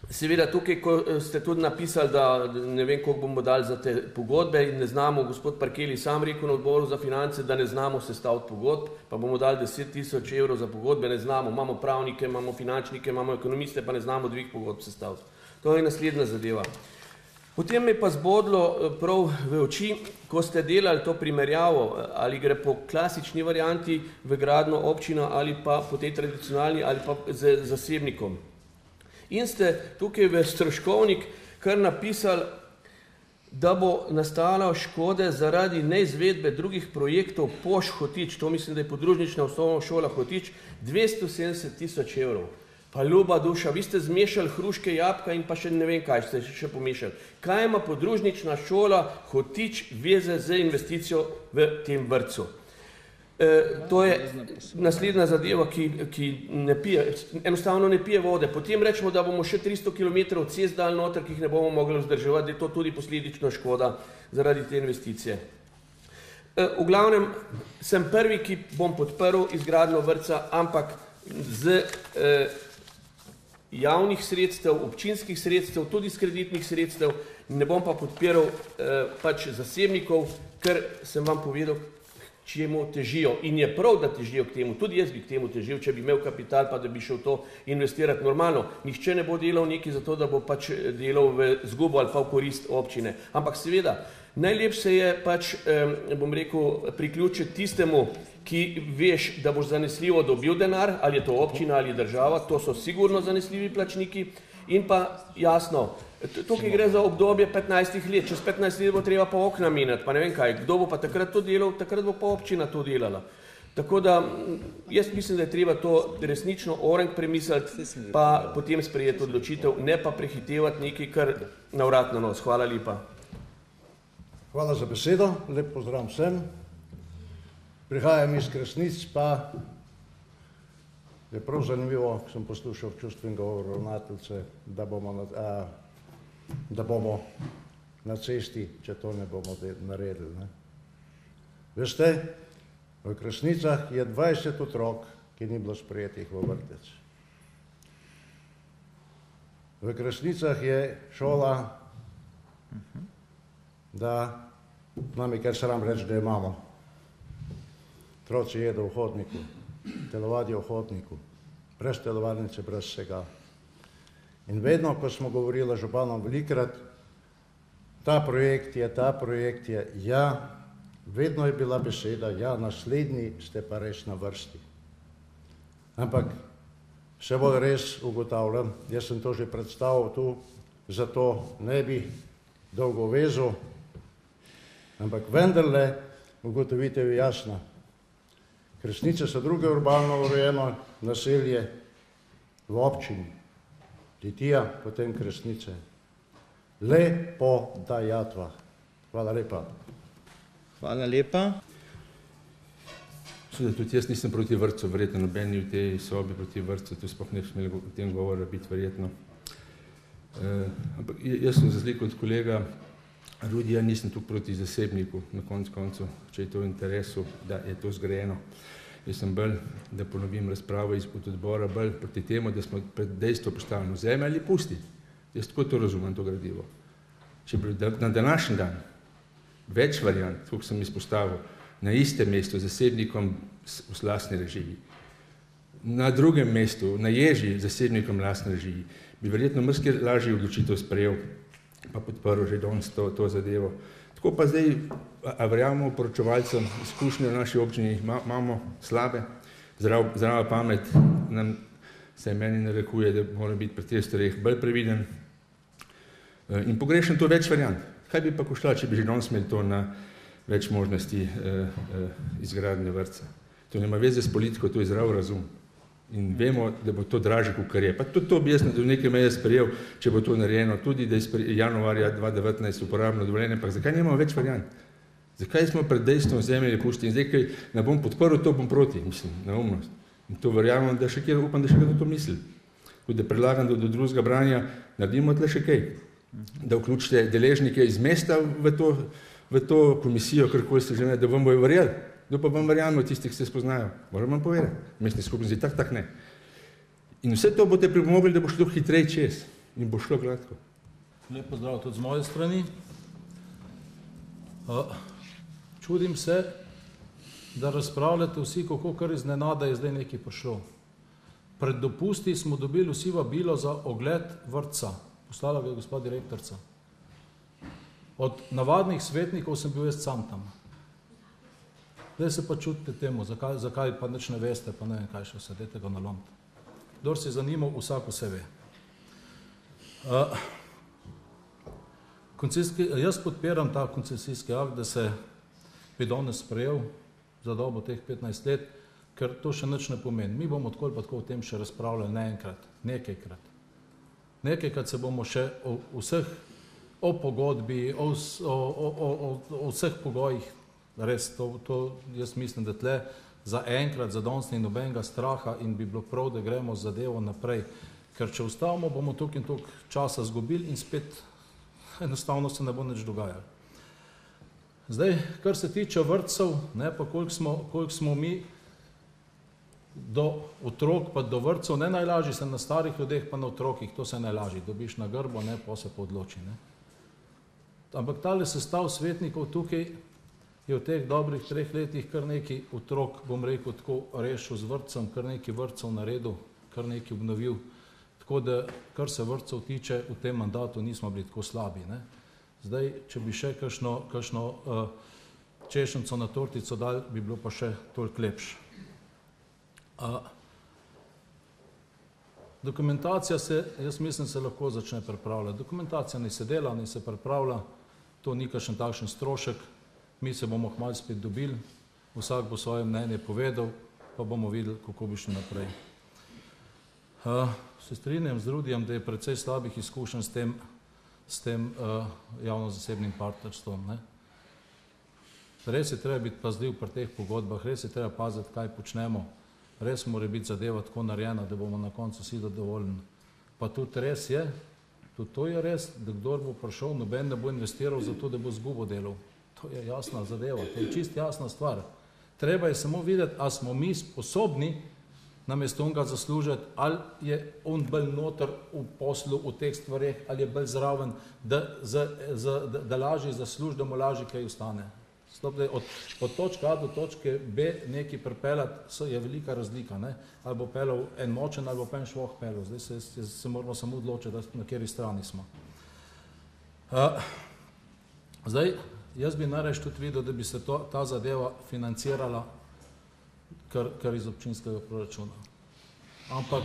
Seveda tukaj, ko eh, ste tudi napisali, da ne vem, koliko bomo dali za te pogodbe in ne znamo, gospod Parkeli sam rekel na odboru za finance, da ne znamo sestaviti pogodb, pa bomo dali 10 tisoč evrov za pogodbe, ne znamo, imamo pravnike, imamo finančnike, imamo ekonomiste, pa ne znamo dvih pogodb sestaviti. To je naslednja zadeva. Potem me pa zbodlo eh, prav v oči, ko ste delali to primerjavo, eh, ali gre po klasični varianti v gradno občino ali pa po tej tradicionalni ali pa z zasebnikom. In ste tukaj v stroškovnik kar napisali, da bo nastala škode zaradi neizvedbe drugih projektov Poš Hotič, to mislim, da je podružnična osnovna šola Hotič, 270 tisoč evrov. Pa ljuba duša, vi ste zmešali hruške jabka in pa še ne vem kaj ste še pomešali. Kaj ima podružnična šola Hotič veze z investicijo v tem vrcu? E, to je naslednja zadeva, ki, ki ne pije, enostavno ne pije vode. Potem rečemo, da bomo še 300 km cest dal noter, ki jih ne bomo mogli vzdrževati, da je to tudi posledično škoda zaradi te investicije. E, v glavnem sem prvi, ki bom podprl izgradno vrca, ampak z e, javnih sredstev, občinskih sredstev, tudi z kreditnih sredstev, ne bom pa podpiral e, pač zasebnikov, ker sem vam povedal, čemu težijo. In je prav, da težijo k temu. Tudi jaz bi k temu težil, če bi imel kapital, pa da bi šel to investirati normalno. Nihče ne bo delal nekaj za to, da bo pač delal v zgubo ali pa v korist občine. Ampak seveda, najlepše je pač, bom rekel, priključiti tistemu, ki veš, da boš zanesljivo dobil denar, ali je to občina ali država, to so sigurno zanesljivi plačniki, in pa jasno, Tukaj gre za obdobje 15 let, čez 15 let bo treba pa okna minati, pa ne vem kaj, kdo bo pa takrat to delal, takrat bo pa občina to delala. Tako da jaz mislim, da je treba to resnično orenk premisliti, pa potem sprejeti odločitev, ne pa prehitevati nekaj, kar na vrat na nos. Hvala lepa. Hvala za besedo, lep pozdrav vsem. Prihajam iz Kresnic, pa je prav zanimivo, ko sem poslušal čustven govor ravnateljce, da bomo na, a, da bomo na cesti, če to ne bomo naredili. Ne. Veste, v Kresnicah je 20 otrok, ki ni bilo sprejetih v vrtec. V Kresnicah je šola, da nam je kar sram reči, da imamo. Otroci jedo v hodniku, telovadijo v hodniku, brez telovadnice, brez vsega. In vedno, ko smo govorili županom velikrat, ta projekt je, ta projekt je, ja, vedno je bila beseda, ja, naslednji ste pa res na vrsti. Ampak še bolj res ugotavljam, jaz sem to že predstavil tu, zato ne bi dolgo vezal, ampak vendarle ugotovitev je jasna. Kresnice so druge urbano urejeno naselje v občini, Litija, potem Kresnice. Le po dajatvah. Hvala lepa. Hvala lepa. Seveda tudi jaz nisem proti vrtcu, verjetno nobeni v tej sobi proti vrtcu, tu sploh ne bi smeli o tem govora biti verjetno. E, ampak jaz sem za razliko od kolega Rudija nisem tu proti zasebniku na koncu koncu, če je to v interesu, da je to zgrajeno. Jaz sem bolj, da ponovim razpravo iz odbora, bolj proti temu, da smo pred dejstvo postavljeni vzeme ali pusti. Jaz tako to razumem, to gradivo. Če bi na današnji dan več variant, kot sem izpostavil, na istem mestu zasebnikom v lastni režiji, na drugem mestu na ježi zasebnikom lastni režiji, bi verjetno mrski lažji odločitev sprejel, pa podprl že danes to, to zadevo. Tako pa zdaj, a verjamemo poročevalcem, izkušnje v naši občini imamo slabe, zdrav, zdrava pamet nam se meni narekuje, da mora biti pri teh stvareh bolj previden e, in pogrešam to več variant. Kaj bi pa koštalo, če bi že danes imeli to na več možnosti eh, eh, izgradnje vrtca. To nima veze s politiko, to je zdrav razum. In vemo, da bo to draže, kot je. Pa tudi to bi jaz do neke meje sprejel, če bo to narejeno, tudi da je januarja 2019 uporabno dovoljenje, pa zakaj nimamo več variant? Zakaj smo pred dejstvom zemlje pušti in zdaj, kaj ne bom podprl, to bom proti, mislim, neumnost. In to verjamem, da še kjer, upam, da še kdo to misli. Tudi predlagam, da do drugega branja naredimo tle še kaj. Da vključite deležnike iz mesta v to, v to komisijo, karkoli ste že ne, da vam bojo verjeli. Kdo pa vam verjame, tisti, ki se spoznajo? Moram vam povedati. Mestni skupnosti tak, tak ne. In vse to boste pripomogli, da bo šlo hitreje čez in bo šlo gladko. Lep pozdrav tudi z moje strani. Čudim se, da razpravljate vsi, kako kar iznenada je zdaj nekaj pošlo. Pred dopusti smo dobili vsi vabilo za ogled vrtca. Poslala ga je gospod direktorca. Od navadnih svetnikov sem bil jaz sam tam. Zdaj se pa čutite temu, zakaj, zakaj pa nič ne veste, pa ne vem, kaj še vse, dajte ga nalomiti. Kdor se zanima, vsako se ve. Uh, jaz podpiram ta koncesijski akt, da se bi danes sprejel za dobo teh 15 let, ker to še nič ne pomeni. Mi bomo tako ali pa tako o tem še razpravljali ne enkrat, nekajkrat. Nekajkrat se bomo še o vseh o pogodbi, o, o, o, o, o vseh pogojih, res to, to jaz mislim, da tle za enkrat, za danes ni nobenega straha in bi bilo prav, da gremo zadevo naprej. Ker če ustavimo, bomo tukaj in tukaj časa zgubili in spet enostavno se ne bo nič dogajalo. Zdaj, kar se tiče vrtcev, ne pa koliko smo, koliko smo mi do otrok pa do vrtcev, ne najlažji se na starih ljudeh pa na otrokih, to se najlažji, dobiš na grbo, ne pa se pa odloči. Ne. Ampak tale sestav svetnikov tukaj je v teh dobrih treh letih kar nekaj otrok, bom rekel, tako rešil z vrtcem, kar nekaj vrtcev naredil, kar nekaj obnovil. Tako da, kar se vrtcev tiče, v tem mandatu nismo bili tako slabi. Ne? Zdaj, če bi še kakšno, kakšno uh, češenco na tortico dal, bi bilo pa še toliko lepše. Uh, dokumentacija se, jaz mislim, se lahko začne pripravljati. Dokumentacija ni se dela, ni se pripravlja to ni kakšen takšen strošek, mi se bomo hmalo spet dobili, vsak bo svoje mnenje povedal, pa bomo videli, kako bi šli naprej. Uh, se strinjam z Rudijem, da je precej slabih izkušenj s tem, tem uh, javno-zasebnim partnerstvom. Ne? Res je treba biti pazljiv pri teh pogodbah, res je treba paziti, kaj počnemo, res mora biti zadeva tako narejena, da bomo na koncu vsi zadovoljni. Pa tudi res je, Tudi to je res, da kdor bo prišel, noben ne bo investiral za to, da bo zgubo delal. To je jasna zadeva, to je čist jasna stvar. Treba je samo videti, a smo mi sposobni namesto onega zaslužiti, ali je on bolj noter v poslu, v teh stvareh, ali je bolj zraven, da, za, za, da, da lažje zasluži, da mu lažje kaj ostane. Stop, od, od točke A do točke B neki pripeljati, je velika razlika. Ne? Ali bo pelal en močen, ali bo pen švoh pelal. Zdaj se, se, se moramo samo odločiti, na kateri strani smo. Uh, zdaj, jaz bi najraje tudi videl, da bi se to, ta zadeva financirala kar, kar iz občinskega proračuna. Ampak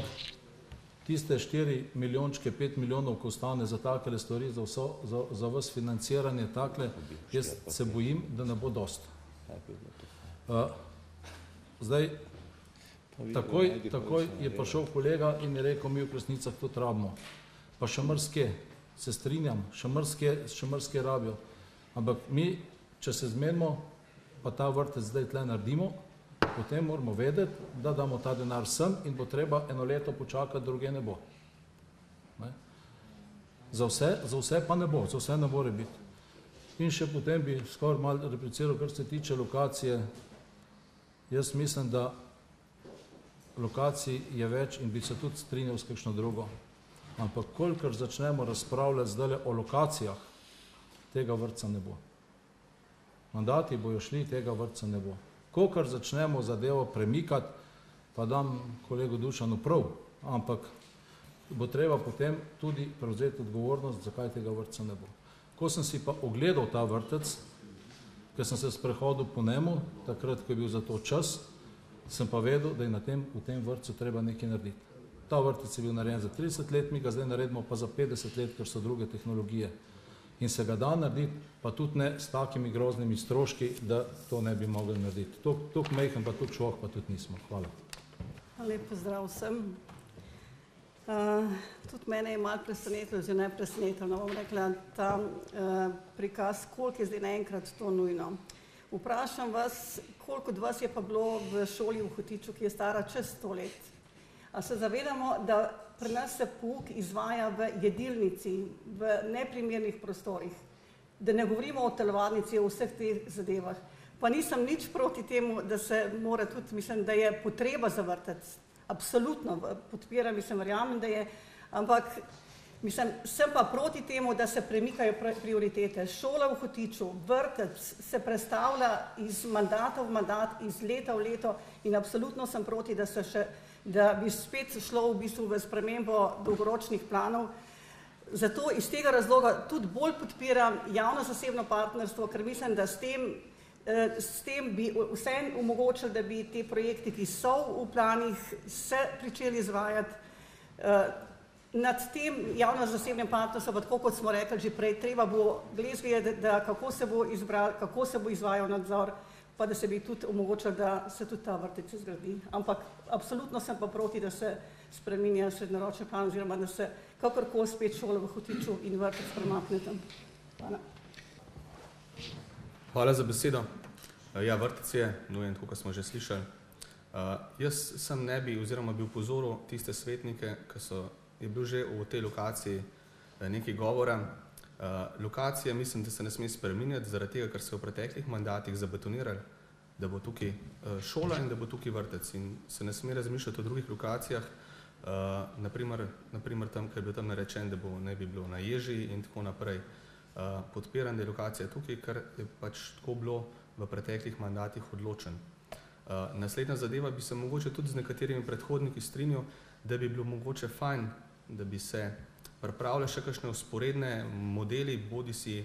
tiste štiri milijončke, pet milijonov, ko ostane za takele stvari, za, vso, za, za vas financiranje takle, jaz se bojim, da ne bo dost. Uh, zdaj, takoj, takoj je prišel kolega in je rekel, mi v presnicah to rabimo. Pa še mrske, se strinjam, še mrske, še mrske rabijo. Ampak mi, če se zmenimo, pa ta vrtec zdaj tle naredimo, potem moramo vedeti, da damo ta denar sem in bo treba eno leto počakati, druge ne bo. Ne? Za, vse, za vse pa ne bo, za vse ne more biti. In še potem bi skoraj malo repliciral, kar se tiče lokacije. Jaz mislim, da lokacij je več in bi se tudi strinjal s kakšno drugo. Ampak kolikor začnemo razpravljati zdaj o lokacijah, tega vrca ne bo. Mandati bojo šli, tega vrca ne bo. Ko kar začnemo zadevo premikati, pa dam kolegu Dušanu prav, ampak bo treba potem tudi prevzeti odgovornost, zakaj tega vrtca ne bo. Ko sem si pa ogledal ta vrtec, ker sem se sprehodil po njemu, takrat, ko je bil za to čas, sem pa vedel, da je na tem, v tem vrtcu treba nekaj narediti. Ta vrtec je bil narejen za 30 let, mi ga zdaj naredimo pa za 50 let, ker so druge tehnologije in se ga da narediti, pa tudi ne s takimi groznimi stroški, da to ne bi mogli narediti. Tuk mejhen, pa tudi šloh, pa tudi nismo. Hvala. Lep pozdrav vsem. Uh, tudi mene je malo presenetilo, že ne presenetilo, bom rekla, ta uh, prikaz, koliko je zdaj naenkrat to nujno. Vprašam vas, koliko od vas je pa bilo v šoli v Hotiču, ki je stara čez sto let? A se zavedamo, da pri nas se pouk izvaja v jedilnici, v neprimernih prostorih. Da ne govorimo o telovadnici, o vseh teh zadevah. Pa nisem nič proti temu, da se mora tudi, mislim, da je potreba za vrtec. Absolutno podpiram, mislim, verjamem, da je, ampak mislim, sem pa proti temu, da se premikajo prioritete. Šola v Hotiču, vrtec se predstavlja iz mandata v mandat, iz leta v leto in absolutno sem proti, da se še da bi spet šlo v bistvu v spremembo dolgoročnih planov. Zato iz tega razloga tudi bolj podpiram javno-zasebno partnerstvo, ker mislim, da s tem, eh, s tem bi vse omogočili, da bi te projekti, ki so v planih, se pričeli izvajati. Eh, nad tem javno-zasebnim partnerstvom, tako kot smo rekli že prej, treba bo gledati, da kako se bo, izbral, kako se bo izvajal nadzor pa da se bi tudi omogočilo, da se tudi ta vrtec zgradi. Ampak absolutno sem pa proti, da se spreminja srednjeročni plan oziroma da se kakorkoli spet šole v Hotiču in vrtec premakne tam. Hvala. Hvala za besedo. Ja, vrtec je nujen, kot smo že slišali. Uh, jaz sem ne bi oziroma bi upozoril tiste svetnike, ki so, je bil že v tej lokaciji nekaj govora, Uh, lokacija mislim, da se ne sme spreminjati, zaradi tega, ker se v preteklih mandatih zabetonirali, da bo tukaj uh, šola in da bo tukaj vrtec in se ne sme razmišljati o drugih lokacijah, uh, naprimer, naprimer tam, ker je bil tam narečen, da bo ne bi bilo na ježi in tako naprej. Uh, podpiram, da je lokacija tukaj, ker je pač tako bilo v preteklih mandatih odločen. Uh, naslednja zadeva bi se mogoče tudi z nekaterimi predhodniki strinjal, da bi bilo mogoče fajn, da bi se pripravlja še kakšne usporedne modeli, bodi si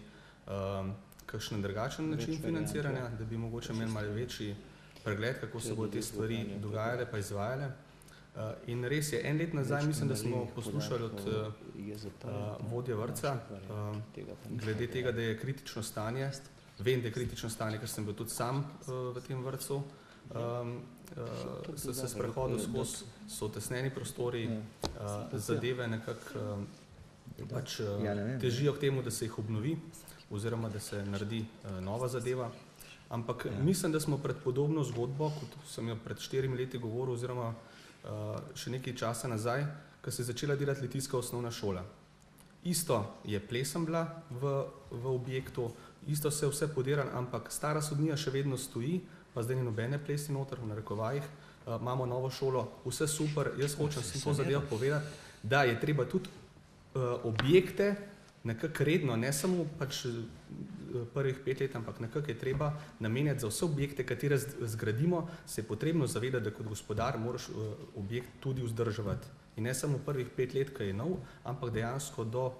um, kakšen drugačen način financiranja, da bi mogoče imeli malo večji pregled, kako se bodo te stvari dogajale pa izvajale. Uh, in res je, en let nazaj mislim, da smo poslušali od uh, uh, vodje vrca uh, glede tega, da je kritično stanje, vem, da je kritično stanje, ker sem bil tudi sam uh, v tem vrcu, um, uh, se, se sprehodil skozi, so tesneni prostori, uh, zadeve nekako um, pač ja, težijo k temu, da se jih obnovi oziroma da se naredi uh, nova zadeva. Ampak ja. mislim, da smo pred podobno zgodbo, kot sem jo pred štirimi leti govoril oziroma uh, še nekaj časa nazaj, ko se je začela delati litijska osnovna šola. isto je plesem bila v, v objektu, isto se vse podiran, ampak stara sodnija še vedno stoji, pa zdaj ni nobene plesni noter v narekovajih, uh, imamo novo šolo, vse super, jaz hočem sem to zadevo povedati, da je treba tudi uh, objekte nekako redno, ne samo pač prvih pet let, ampak nekako je treba namenjati za vse objekte, katere zgradimo, se je potrebno zavedati, da kot gospodar moraš objekt tudi vzdrževati. In ne samo prvih pet let, ki je nov, ampak dejansko do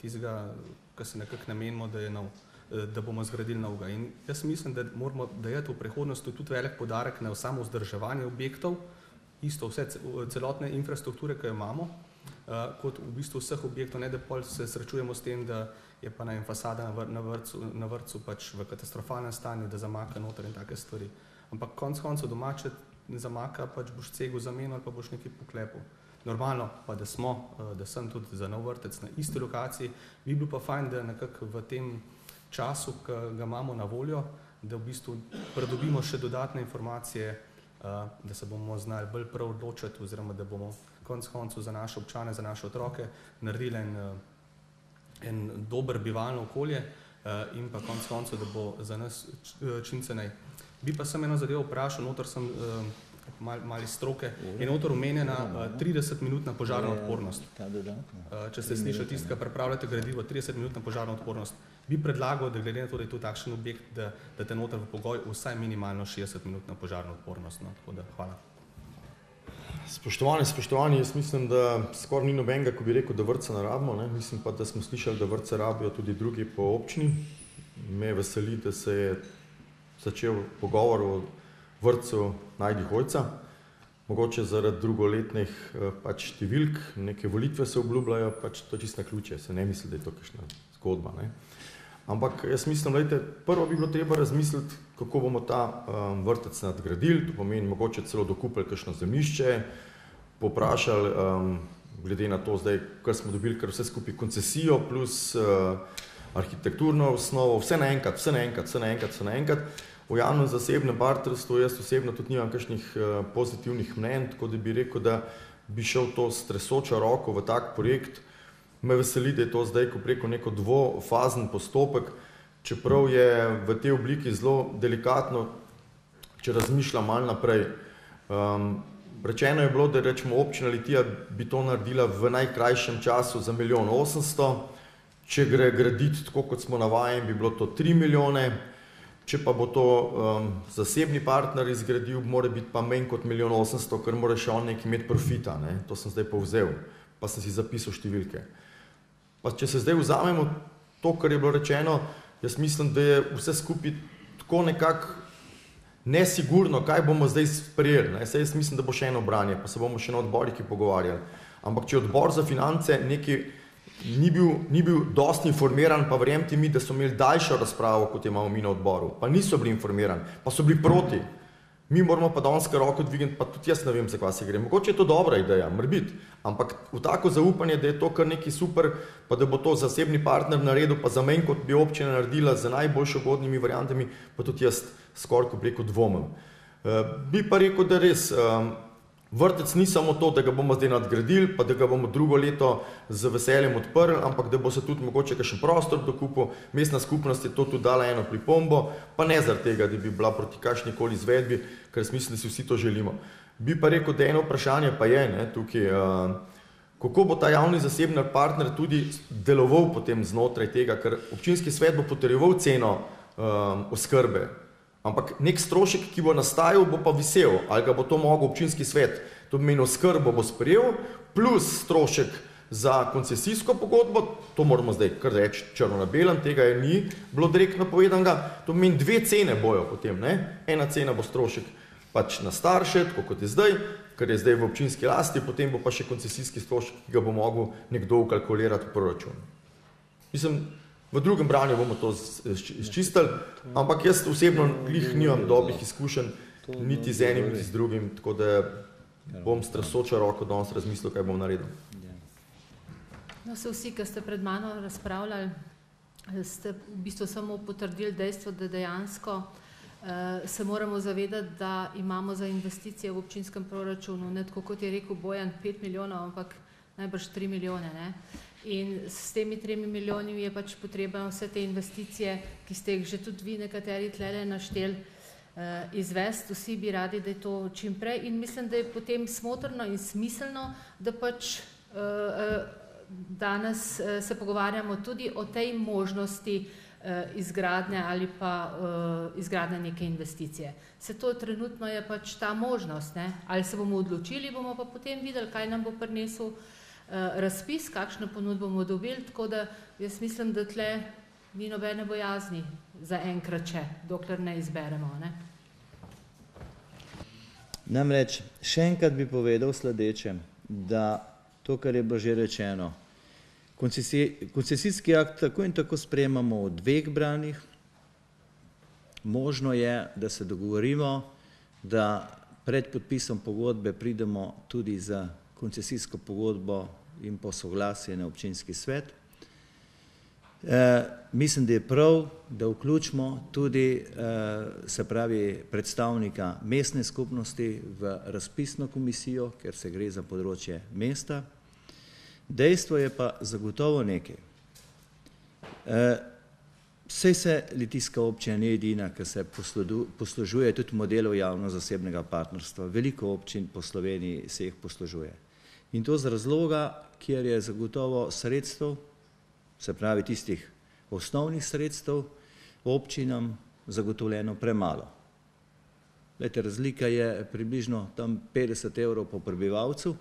tistega, ki se nekako namenimo, da je nov, da bomo zgradili novega. In jaz mislim, da moramo dajati v prihodnosti tudi velik podarek na samo vzdrževanje objektov, isto vse celotne infrastrukture, ki jo imamo, kot v bistvu vseh objektov, ne da pol se srečujemo s tem, da je pa na fasada na, vr na, vrcu, na vrcu pač v katastrofalnem stanju, da zamaka noter in take stvari. Ampak konc koncev domače zamaka, pač boš cego zamenil ali pa boš nekaj poklepil. Normalno pa, da smo, da sem tudi za nov vrtec na isti lokaciji, bi bil pa fajn, da nekako v tem času, ki ga imamo na voljo, da v bistvu pridobimo še dodatne informacije, da se bomo znali bolj prav odločiti oziroma da bomo konc koncev za naše občane, za naše otroke naredili en en dober bivalno okolje uh, in pa konc koncev, da bo za nas čim cenej. Bi pa sem eno zadevo vprašal, notor sem mal, mali stroke, je notor omenjena uh, 30-minutna požarna odpornost. Uh, če ste slišali tisto, kar pripravljate gradivo, 30-minutna požarna odpornost, bi predlagal, da glede na to, da je to takšen objekt, da, da te notor v pogoj vsaj minimalno 60-minutna požarna odpornost. No, tako da, hvala. Spoštovani, spoštovani, jaz mislim, da skoraj ni nobenega, ko bi rekel, da vrtca ne rabimo. Ne? Mislim pa, da smo slišali, da vrtce rabijo tudi drugi po občini. Me veseli, da se je začel pogovor o vrtcu najdi hojca. Mogoče zaradi drugoletnih pač številk, neke volitve se obljubljajo, pač to čisto na ključe, se ne misli, da je to kakšna zgodba. Ne? Ampak jaz mislim, da prvo bi bilo treba razmisliti, kako bomo ta um, vrtec nadgradili, to pomeni mogoče celo dokupili kakšno zemljišče, poprašali, um, glede na to zdaj, kar smo dobili, kar vse skupaj koncesijo plus uh, arhitekturno osnovo, vse naenkrat, vse naenkrat, vse naenkrat, vse naenkrat. V javnem zasebnem partnerstvu jaz osebno tudi nimam kakšnih uh, pozitivnih mnen, tako da bi rekel, da bi šel to stresočo roko v tak projekt. Me veseli, da je to zdaj, ko preko neko dvofazen postopek, čeprav je v tej obliki zelo delikatno, če razmišljam malo naprej. Um, rečeno je bilo, da rečemo občina Litija bi to naredila v najkrajšem času za milijon osemsto, če gre graditi tako, kot smo navajeni, bi bilo to tri milijone, če pa bo to um, zasebni partner izgradil, mora biti pa menj kot milijon osemsto, ker mora še on nekaj imeti profita, ne? to sem zdaj povzel, pa sem si zapisal številke. Pa če se zdaj vzamemo to, kar je bilo rečeno, jaz mislim, da je vse skupaj tako nekako nesigurno, kaj bomo zdaj sprejeli. Ne? Jaz mislim, da bo še eno branje, pa se bomo še na odborih pogovarjali. Ampak če odbor za finance nekaj ni bil, ni bil dosti informiran, pa verjemite mi, da so imeli daljšo razpravo, kot je imamo mi na odboru, pa niso bili informirani, pa so bili proti. Mi moramo pa danes roko dvigniti, pa tudi jaz ne vem, za kaj se gre. Mogoče je to dobra ideja, mrbit, ampak v tako zaupanje, da je to kar neki super, pa da bo to zasebni partner naredil, pa za menj, kot bi občina naredila z najboljšo godnimi variantami, pa tudi jaz skoraj ko preko dvomem. Uh, bi pa rekel, da res, um, vrtec ni samo to, da ga bomo zdaj nadgradili, pa da ga bomo drugo leto z veseljem odprli, ampak da bo se tudi mogoče kakšen prostor dokupil, mestna skupnost je to tudi dala eno pripombo, pa ne zaradi tega, da bi bila proti kakšni koli izvedbi, ker mislim, da si vsi to želimo. Bi pa rekel, da eno vprašanje pa je ne, tukaj, uh, kako bo ta javni zasebni partner tudi deloval potem znotraj tega, ker občinski svet bo potreboval ceno um, oskrbe, Ampak nek strošek, ki bo nastajal, bo pa visel, ali ga bo to mogel občinski svet, to pomeni oskrbo bo sprejel, plus strošek za koncesijsko pogodbo, to moramo zdaj kar reči črno na belem, tega je ni bilo direktno povedanega, to pomeni dve cene bojo potem, ne? ena cena bo strošek pač na starše, tako kot je zdaj, ker je zdaj v občinski lasti, potem bo pa še koncesijski strošek, ki ga bo mogel nekdo ukalkulirati v proračun. Mislim, V drugem branju bomo to izčistili, ampak jaz osebno glih nimam dobrih izkušenj, niti z enim, niti z drugim, tako da bom stresoča roko danes razmislil, kaj bom naredil. No, se vsi, ki ste pred mano razpravljali, ste v bistvu samo potrdili dejstvo, da dejansko uh, se moramo zavedati, da imamo za investicije v občinskem proračunu, ne tako kot je rekel Bojan, 5 milijonov, ampak najbrž 3 milijone. Ne? In s temi tremi milijoni je pač potrebno vse te investicije, ki ste jih že tudi vi nekateri tlele našteli, uh, izvesti. Vsi bi radi, da je to čim prej in mislim, da je potem smotrno in smiselno, da pač uh, uh, danes se pogovarjamo tudi o tej možnosti izgradnje ali pa izgradnje neke investicije. Se to trenutno je pač ta možnost, ne? ali se bomo odločili, bomo pa potem videli, kaj nam bo prinesel Eh, razpis, kakšno ponudbo bomo dobili, tako da jaz mislim, da tle ni nobene bojazni za enkrat če, dokler ne izberemo. Ne? Namreč, še enkrat bi povedal sledeče, da to, kar je bilo že rečeno, koncesijski akt tako in tako sprejemamo v dveh branjih, možno je, da se dogovorimo, da pred podpisom pogodbe pridemo tudi za koncesijsko pogodbo in po soglasje na občinski svet. E, mislim, da je prav, da vključimo tudi, e, se pravi, predstavnika mestne skupnosti v razpisno komisijo, ker se gre za področje mesta. Dejstvo je pa zagotovo nekaj. E, Vse se Litijska občina ni edina, ki se poslužuje tudi modelov javno-zasebnega partnerstva. Veliko občin po Sloveniji se jih poslužuje. In to z razloga, kjer je zagotovo sredstev, se pravi tistih osnovnih sredstev, občinam zagotovljeno premalo. Lejte, razlika je približno tam 50 evrov po prebivalcu,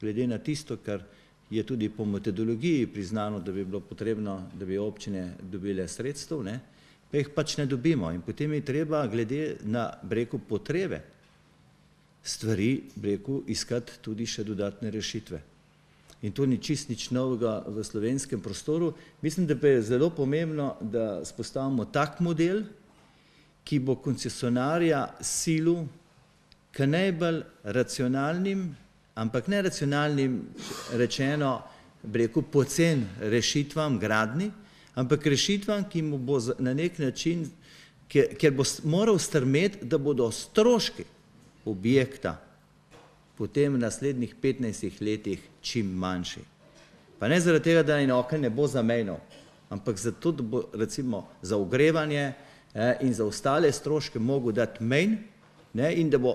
glede na tisto, kar je tudi po metodologiji priznano, da bi bilo potrebno, da bi občine dobile sredstev, ne, pa jih pač ne dobimo. In potem je treba glede na breku potrebe stvari, breku, iskati tudi še dodatne rešitve in to ni čist nič novega v slovenskem prostoru. Mislim, da pa je zelo pomembno, da spostavimo tak model, ki bo koncesionarja silu k najbolj racionalnim, ampak ne racionalnim rečeno, breku, pocen rešitvam gradni, ampak rešitvam, ki mu bo na nek način, ker bo moral strmeti, da bodo stroški objekta potem v naslednjih 15 letih čim manjši. Pa ne zaradi tega, da in okno ne bo zamejno, ampak zato, da bo recimo za ogrevanje eh, in za ostale stroške mogel dati menj ne, in da bo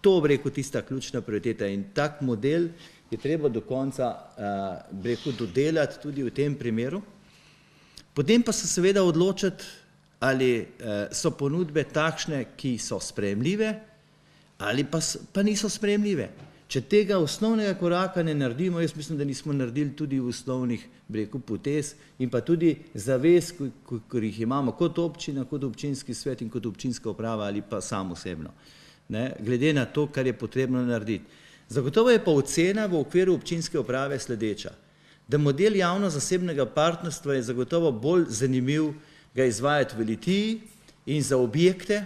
to, rekel, tista ključna prioriteta in tak model je treba do konca, eh, rekel, dodelati tudi v tem primeru. Potem pa se seveda odločiti, ali eh, so ponudbe takšne, ki so sprejemljive, ali pa, pa niso spremljive. Če tega osnovnega koraka ne naredimo, jaz mislim, da nismo naredili tudi osnovnih breku potez in pa tudi zavez, ki jih imamo kot občina, kot občinski svet in kot občinska uprava ali pa sam osebno, ne, glede na to, kar je potrebno narediti. Zagotovo je pa ocena v okviru občinske uprave sledeča, da model javno-zasebnega partnerstva je zagotovo bolj zanimiv ga izvajati v litiji in za objekte,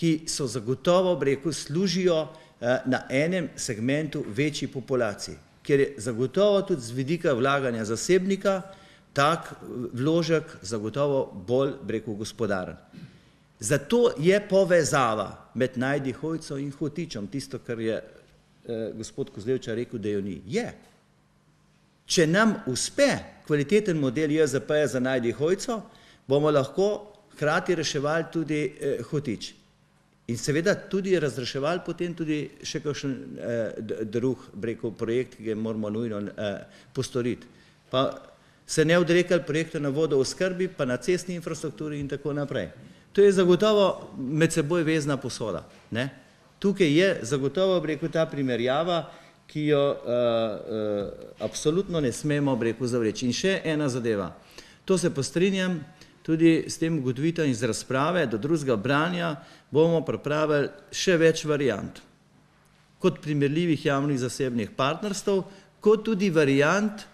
ki so zagotovo, breku, služijo eh, na enem segmentu večji populaciji, ker je zagotovo tudi z vidika vlaganja zasebnika tak vložek zagotovo bolj, breku, gospodaren. Zato je povezava med Najdihojco in Hotičem, tisto, kar je eh, gospod Kozlevča rekel, da jo ni. Je. Če nam uspe kvaliteten model JZP za Najdihojco, bomo lahko hkrati reševali tudi eh, Hotič. In seveda tudi razreševali potem tudi še kakšen eh, drug breko projekt, ki ga moramo nujno eh, postoriti. Pa se ne odrekali projekta na vodo v skrbi, pa na cestni infrastrukturi in tako naprej. To je zagotovo med seboj vezna posoda. Ne? Tukaj je zagotovo breko ta primerjava, ki jo uh, uh, absolutno ne smemo breko zavreči. In še ena zadeva. To se postrinjam, tudi s tem ugotovitev iz razprave do drugega branja bomo pripravili še več variant, kot primerljivih javnih zasebnih partnerstv, kot tudi variant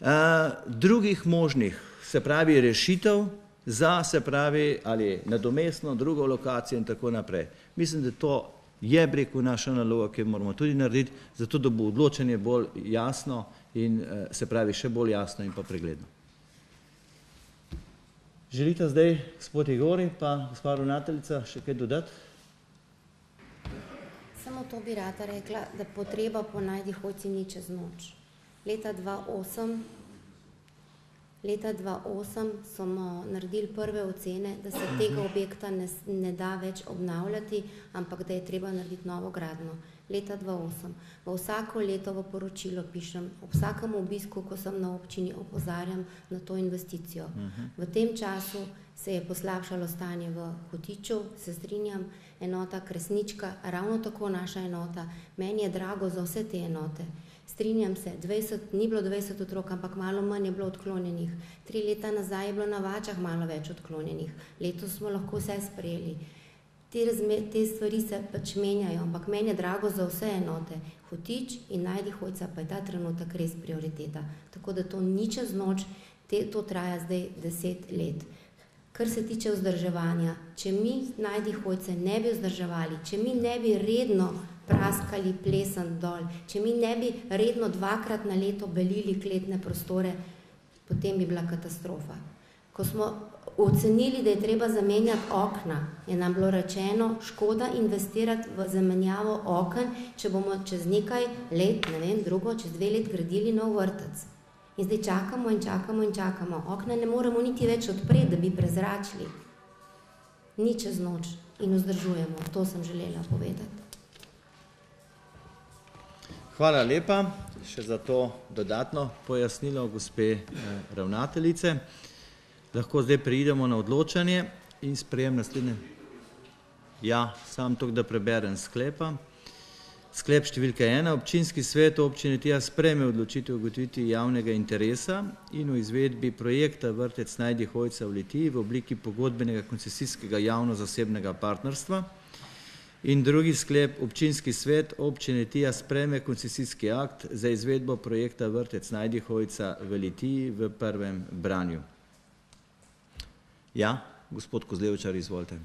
uh, drugih možnih, se pravi rešitev za, se pravi, ali nadomestno drugo lokacijo in tako naprej. Mislim, da to je breku naša naloga, ki moramo tudi narediti, zato da bo odločenje bolj jasno in uh, se pravi še bolj jasno in pa pregledno. Želite zdaj, gospod Igori, pa gospod ravnateljica, še kaj dodati? Samo to bi rada rekla, da potreba po najdi hoci ni čez noč. Leta 2008 Leta 2008 smo naredili prve ocene, da se tega objekta ne, ne da več obnavljati, ampak da je treba narediti novo gradno. Leta 2008. V vsako leto v poročilo pišem, ob vsakem obisku, ko sem na občini, opozarjam na to investicijo. V tem času se je poslabšalo stanje v Hotiču, se strinjam, enota Kresnička, ravno tako naša enota. Meni je drago za vse te enote. Strinjam se, 20, ni bilo 20 otrok, ampak malo manj je bilo odklonjenih. Tri leta nazaj je bilo na vačah malo več odklonjenih. Letos smo lahko vse sprejeli. Te, razme, te stvari se pač menjajo, ampak meni je drago za vse enote. Hotič in najdi hojca pa je ta trenutek res prioriteta. Tako da to ni čez noč, te, to traja zdaj deset let. Kar se tiče vzdrževanja, če mi najdi hojce ne bi vzdrževali, če mi ne bi redno praskali plesen dol. Če mi ne bi redno dvakrat na leto belili kletne prostore, potem bi bila katastrofa. Ko smo ocenili, da je treba zamenjati okna, je nam bilo rečeno, škoda investirati v zamenjavo oken, če bomo čez nekaj let, ne vem, drugo, čez dve let gradili nov vrtec. In zdaj čakamo in čakamo in čakamo. Okna ne moremo niti več odpreti, da bi prezračili. Ni čez noč in vzdržujemo. To sem želela povedati. Hvala lepa še za to dodatno pojasnilo gospe eh, ravnateljice. Lahko zdaj preidemo na odločanje in sprejem naslednje. Ja, sam to, da preberem sklepa. Sklep številka ena, občinski svet občine Tija spreme odločitev ugotoviti javnega interesa in v izvedbi projekta Vrtec najdi hojca v Litiji v obliki pogodbenega koncesijskega javno-zasebnega partnerstva. In drugi sklep, občinski svet občine Tija spreme koncesijski akt za izvedbo projekta Vrtec Najdi Hojca v Litiji v prvem branju. Ja, gospod Kozlevčar, izvolite.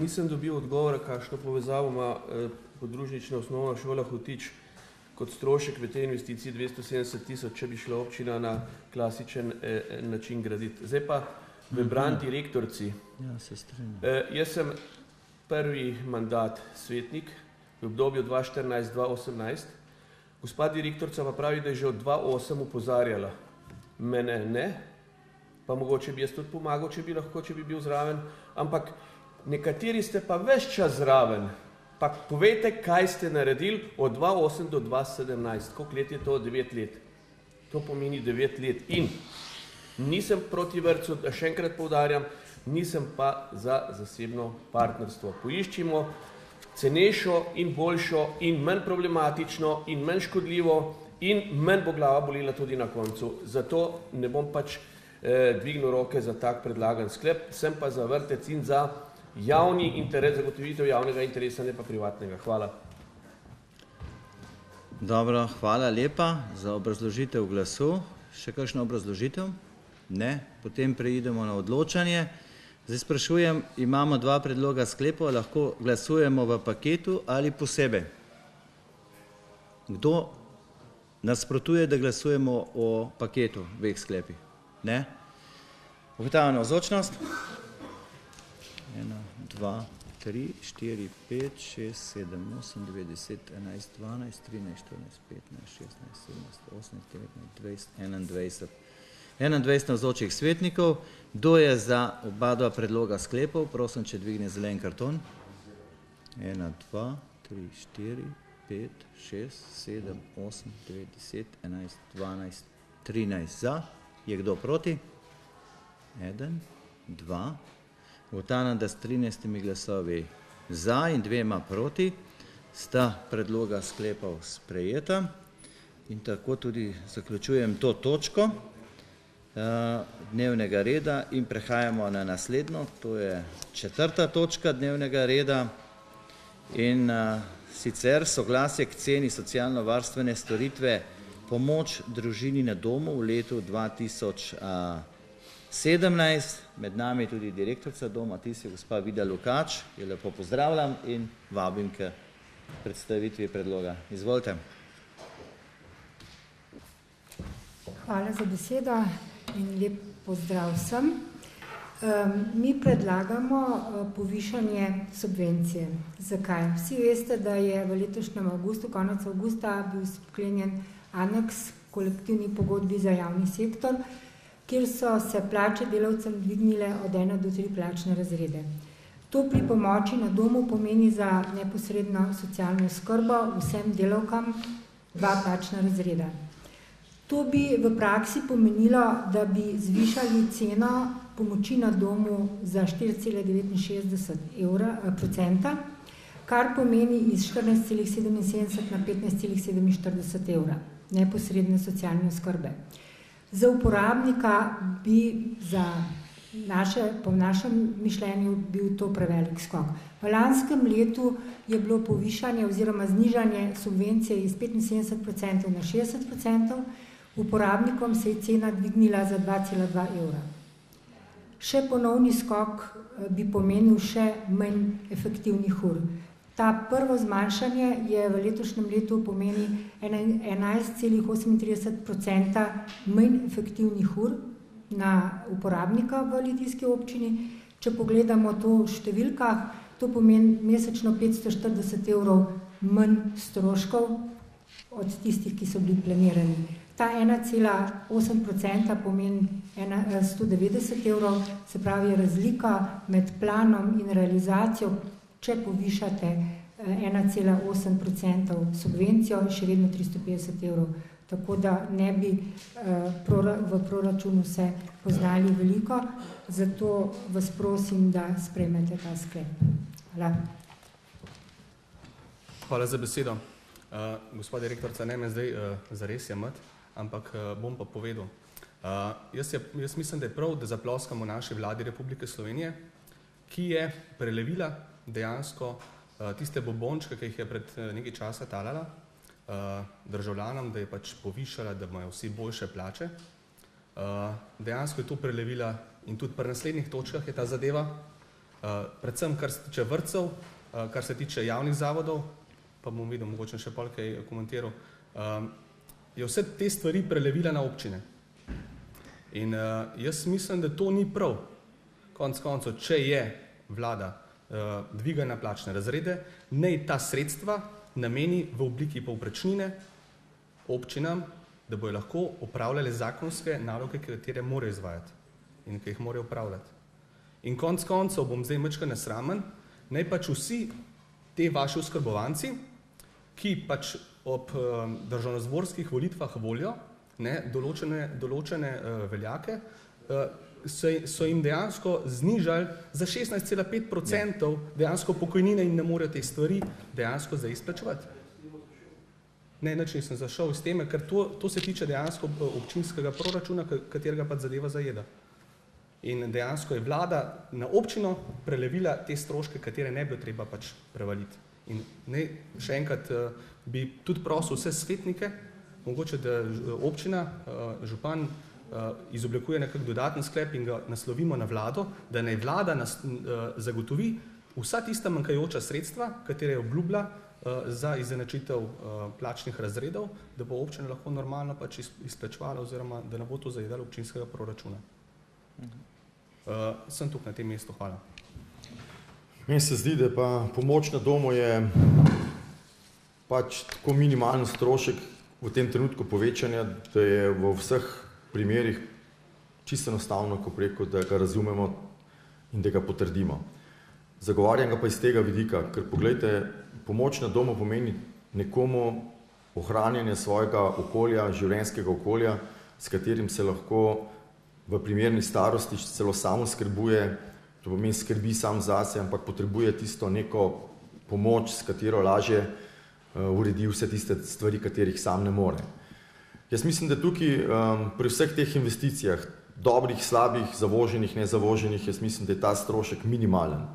Nisem dobil odgovora, kakšno povezavo ima eh, podružnična osnovna šola Hotič kot strošek v tej investiciji 270 tisoč, če bi šla občina na klasičen eh, način graditi. Zdaj pa v bran direktorci. Ja, se e, jaz sem prvi mandat svetnik v obdobju 2014-2018. Gospa direktorca pa pravi, da je že od 2008 upozarjala. Mene ne, pa mogoče bi jaz tudi pomagal, če bi lahko, če bi bil zraven, ampak nekateri ste pa več čas zraven. Pa povejte, kaj ste naredili od 2008 do 2017, koliko let je to? 9 let. To pomeni 9 let. In Nisem proti vrcu, da še enkrat povdarjam, nisem pa za zasebno partnerstvo. Poiščimo cenejšo in boljšo in manj problematično in manj škodljivo in manj bo glava bolila tudi na koncu. Zato ne bom pač eh, dvignil roke za tak predlagan sklep, sem pa za vrtec in za javni interes, zagotovitev javnega interesa, ne pa privatnega. Hvala. Dobro, hvala lepa za obrazložitev glasu. Še kakšna obrazložitev? Ne, potem preidemo na odločanje. Zdaj sprašujem, imamo dva predloga sklepov, lahko glasujemo v paketu ali posebej. Kdo nasprotuje, da glasujemo o paketu dveh sklepih? Ne? Ugotavljam navzočnost. Ena, dva, tri, štiri, pet, šest, sedem, osem, devet, deset, enajst, dvanajst, trinajst, štirinajst, petnajst, šestnajst, sedemnajst, osemnajst, devetnajst, dvajset, enaindvajset. 21 navzočih svetnikov. Kdo je za oba dva predloga sklepov? Prosim, če dvigne zelen karton. 1, 2, 3, 4, 5, 6, 7, 8, 9, 10, 11, 12, 13 za. Je kdo proti? 1, 2. Ugotavljam, da s 13 glasovi za in dvema proti sta predloga sklepov sprejeta. In tako tudi zaključujem to točko. Eh, dnevnega reda in prehajamo na naslednjo, to je četrta točka dnevnega reda in uh, sicer soglasje k ceni socialno-varstvene storitve pomoč družini na domu v letu 2017. Med nami tudi direktorca doma, ti si gospa Vida Lukač, jo lepo pozdravljam in vabim k predstavitvi predloga. Izvolite. Hvala za besedo in lep pozdrav vsem. Mi predlagamo eh, povišanje subvencije. Zakaj? Vsi veste, da je v letošnjem avgustu, konec avgusta, bil sklenjen aneks kolektivni pogodbi za javni sektor, kjer so se plače delavcem dvignile od ena do tri plačne razrede. To pri pomoči na domu pomeni za neposredno socialno skrbo vsem delavkam dva plačna razreda. To bi v praksi pomenilo, da bi zvišali ceno pomoči na domu za 4,69 evra eh, procenta, kar pomeni iz 14,77 na 15,47 evra neposredne socialne skrbe. Za uporabnika bi za naše, po našem mišljenju bil to prevelik skok. V lanskem letu je bilo povišanje oziroma znižanje subvencije iz 75% na 60%, uporabnikom se je cena dvignila za 2,2 evra. Še ponovni skok eh, bi pomenil še manj efektivnih ur. Ta prvo zmanjšanje je v letošnjem letu pomeni 11,38% manj efektivnih ur na uporabnika v litijski občini. Če pogledamo to v številkah, to pomeni mesečno 540 evrov manj stroškov od tistih, ki so bili planirani. Ta 1,8% pomeni 190 evrov, se pravi razlika med planom in realizacijo, če povišate 1,8% eh, subvencijo, še vedno 350 evrov. Tako da ne bi eh, v proračunu se poznali veliko, zato vas prosim, da spremete ta sklep. Hvala. Hvala za besedo. Uh, gospod direktorca, ne me zdaj uh, zares jemat, ampak uh, bom pa povedal. Uh, jaz, je, jaz mislim, da je prav, da zaploskamo naši vladi Republike Slovenije, ki je prelevila dejansko uh, tiste bobončke, ki jih je pred nekaj časa talala državljanom, da je pač povišala, da imajo vsi boljše plače. Dejansko je to prelevila in tudi pri naslednjih točkah je ta zadeva, predvsem kar se tiče vrtcev, kar se tiče javnih zavodov, pa bom videl mogoče še pol kaj komentiral, je vse te stvari prelevila na občine. In uh, jaz mislim, da to ni prav. Konc koncev, če je vlada uh, dviga na plačne razrede, naj ta sredstva nameni v obliki povprečnine občinam, da bojo lahko upravljali zakonske naloge, katere morajo izvajati in ki jih morajo upravljati. In konc koncev bom zdaj mečka nesramen, naj pač vsi te vaši oskrbovanci, ki pač ob uh, državnozborskih volitvah volijo ne, določene, določene uh, veljake, uh, so, so jim dejansko znižali za 16,5% ja. dejansko pokojnine in ne morejo te stvari dejansko zdaj izplačevati. Ne, nič nisem zašel iz teme, ker to, to se tiče dejansko eh, občinskega proračuna, katerega pa zadeva zajeda. In dejansko je vlada na občino prelevila te stroške, katere ne bi treba pač prevaliti. In ne, še enkrat eh, bi tudi prosil vse svetnike, mogoče da občina, eh, župan, uh, izoblikuje nekak dodaten sklep in ga naslovimo na vlado, da naj vlada nas, zagotovi vsa tista manjkajoča sredstva, katere je obljubila za izenačitev plačnih razredov, da bo občina lahko normalno pač izplačevala oziroma da ne bo to zajedalo občinskega proračuna. Uh, sem tukaj na tem mestu, hvala. Meni se zdi, da pa pomoč na domu je pač tako minimalen strošek v tem trenutku povečanja, da je v vseh primerih čisto enostavno, ko preko, da ga razumemo in da ga potrdimo. Zagovarjam ga pa iz tega vidika, ker pogledajte, pomoč na domu pomeni nekomu ohranjanje svojega okolja, življenjskega okolja, s katerim se lahko v primerni starosti celo samo skrbuje, to pomeni skrbi sam zase, ampak potrebuje tisto neko pomoč, s katero lažje uredi vse tiste stvari, katerih sam ne more. Jaz mislim, da tukaj um, pri vseh teh investicijah, dobrih, slabih, zavoženih, nezavoženih, jaz mislim, da je ta strošek minimalen.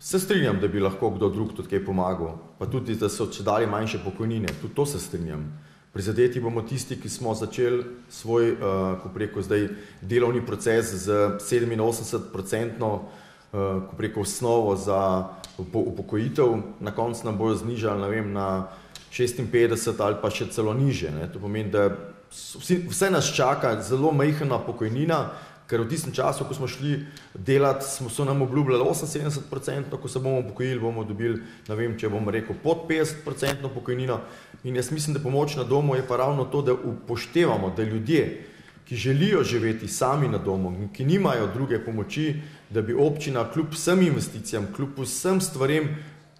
Se strinjam, da bi lahko kdo drug tudi kaj pomagal, pa tudi, da so če dali manjše pokojnine, tudi to se strinjam. Prizadeti bomo tisti, ki smo začeli svoj, uh, ko preko zdaj, delovni proces z 87-procentno, uh, ko preko osnovo za upokojitev, na koncu nam bojo znižali, ne vem, na 56 ali pa še celo niže. Ne. To pomeni, da vsi, vse nas čaka zelo majhna pokojnina, Ker v tistem času, ko smo šli delati, smo, so nam obljubljali 78%, ko se bomo pokojili, bomo dobili, ne vem, če bom rekel, pod 50% pokojnino. In jaz mislim, da pomoč na domu je pa ravno to, da upoštevamo, da ljudje, ki želijo živeti sami na domu in ki nimajo druge pomoči, da bi občina kljub vsem investicijam, kljub vsem stvarem,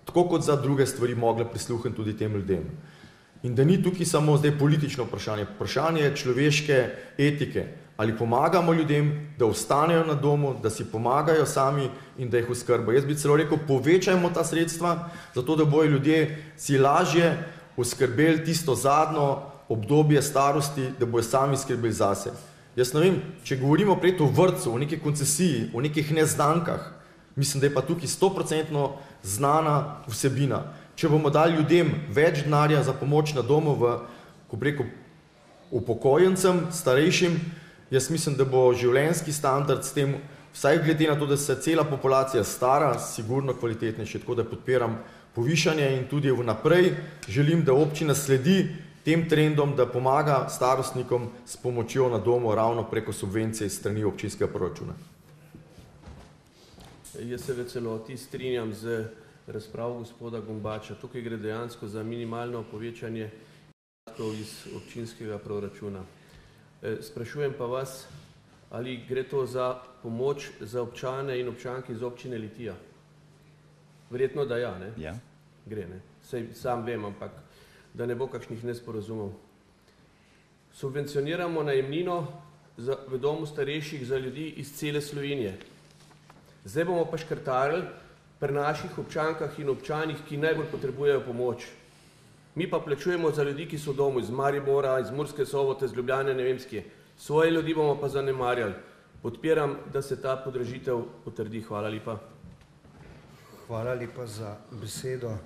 tako kot za druge stvari, mogla prisluhniti tudi tem ljudem. In da ni tukaj samo zdaj politično vprašanje, vprašanje človeške etike, ali pomagamo ljudem, da ostanejo na domu, da si pomagajo sami in da jih oskrbo. Jaz bi celo rekel, povečajmo ta sredstva, zato da bojo ljudje si lažje oskrbeli tisto zadnjo obdobje starosti, da bojo sami skrbeli zase. Jaz ne vem, če govorimo prej o vrtcu, o neki koncesiji, o nekih neznankah, mislim, da je pa tukaj stoprocentno znana vsebina. Če bomo dali ljudem več denarja za pomoč na domu v, ko preko upokojencem, starejšim, Jaz mislim, da bo življenjski standard s tem, vsaj glede na to, da se cela populacija stara, sigurno kvalitetnejši, tako da podpiram povišanje in tudi vnaprej želim, da občina sledi tem trendom, da pomaga starostnikom s pomočjo na domu ravno preko subvencije iz strani občinskega proračuna. Jaz se v celoti strinjam z razpravo gospoda Gombača. Tukaj gre dejansko za minimalno povečanje iz občinskega proračuna. Eh, sprašujem pa vas, ali gre to za pomoč za občane in občanke iz občine Litija? Verjetno, da ja, ne? Ja. Gre, ne? Sej sam vem, ampak da ne bo kakšnih nesporazumov. Subvencioniramo najemnino za, v domu starejših za ljudi iz cele Slovenije. Zdaj bomo pa škrtarili pri naših občankah in občanih, ki najbolj potrebujejo pomoč. Mi pa plačujemo za ljudi, ki so v domu iz Maribora, iz Murske sobote, iz Ljubljane, ne vem skje. Svoje ljudi bomo pa zanemarjali. Podpiram, da se ta podražitev potrdi. Hvala lepa. Hvala lepa za besedo.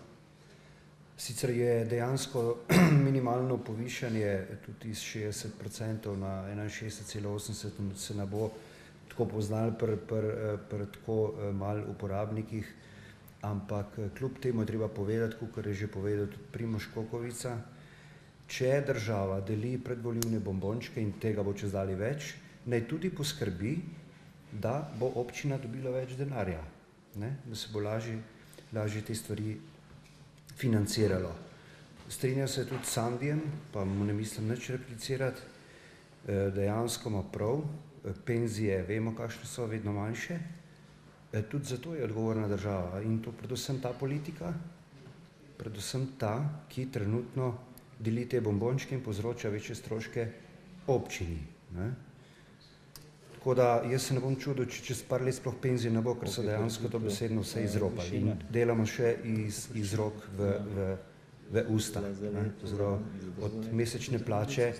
Sicer je dejansko minimalno povišanje tudi iz 60% na 61,80 se ne bo tako poznali pri pr, pr, tako eh, mal uporabnikih ampak eh, kljub temu je treba povedati, kot je že povedal tudi Primoš Kokovica, če država deli predvoljivne bombončke in tega bo čez dali več, naj tudi poskrbi, da bo občina dobila več denarja, ne? da se bo lažje te stvari financiralo. Strinjam se tudi s Sandijem, pa mu ne mislim nič replicirati, eh, dejansko ima prav, eh, penzije vemo, kakšne so, vedno manjše, E, tudi zato je odgovorna država in to predvsem ta politika, predvsem ta, ki trenutno deli te bombončke in povzroča večje stroške občini. Ne? Tako da jaz se ne bom čudil, če čez par let sploh penzije ne bo, ker so dejansko to besedno vse izropali in delamo še iz, iz rok v, v, v usta. Zelo od mesečne plače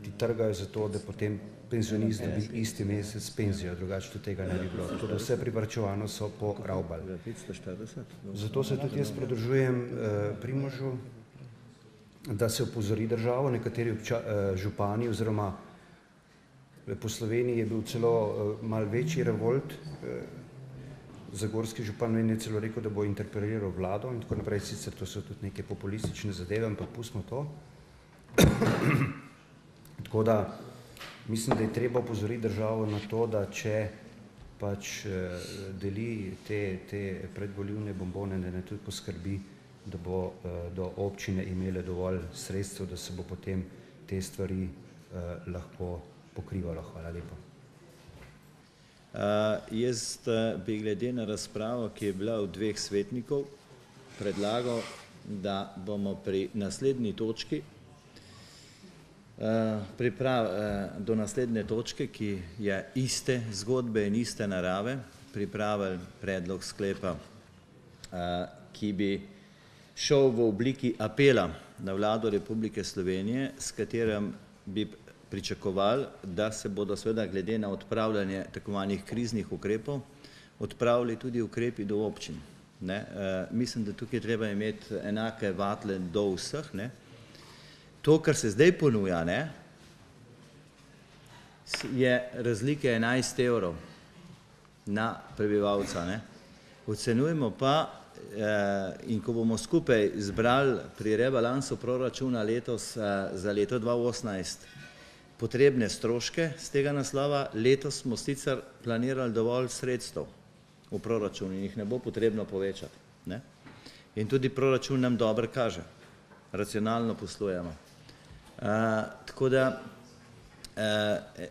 ti trgajo za to, da potem penzionist dobi isti mesec penzijo, drugače tudi tega ne bi bilo. Tudi vse privrčevano so po ravbal. Zato se tudi jaz pridružujem eh, Primožu, da se upozori državo, nekateri obča, eh, župani oziroma po Sloveniji je bil celo eh, mal večji revolt, eh, Zagorski župan meni je celo rekel, da bo interpeliral vlado in tako naprej, sicer to so tudi neke populistične zadeve, ampak pustimo to. tako da, Mislim, da je treba upozoriti državo na to, da če pač eh, deli te, te predvoljivne bombone, da ne tudi poskrbi, da bo eh, do občine imele dovolj sredstev, da se bo potem te stvari eh, lahko pokrivalo. Hvala lepa. Uh, jaz bi glede na razpravo, ki je bila v dveh svetnikov, predlagal, da bomo pri naslednji točki Eh, priprav, eh, do naslednje točke, ki je iste zgodbe in iste narave, pripravili predlog sklepa, eh, ki bi šel v obliki apela na vlado Republike Slovenije, s katerim bi pričakovali, da se bodo seveda glede na odpravljanje takovanih kriznih ukrepov odpravili tudi ukrepi do občin. Ne? Mislim, da tukaj treba imeti enake vatle do vseh, ne? to, kar se zdaj ponuja, ne, je razlike 11 evrov na prebivalca. Ne. Ocenujemo pa, eh, in ko bomo skupaj zbrali pri rebalansu proračuna letos eh, za leto 2018 potrebne stroške z tega naslova. Letos smo sicer planirali dovolj sredstev v proračunu in jih ne bo potrebno povečati. Ne? In tudi proračun nam dobro kaže. Racionalno poslujemo. Uh, tako da uh,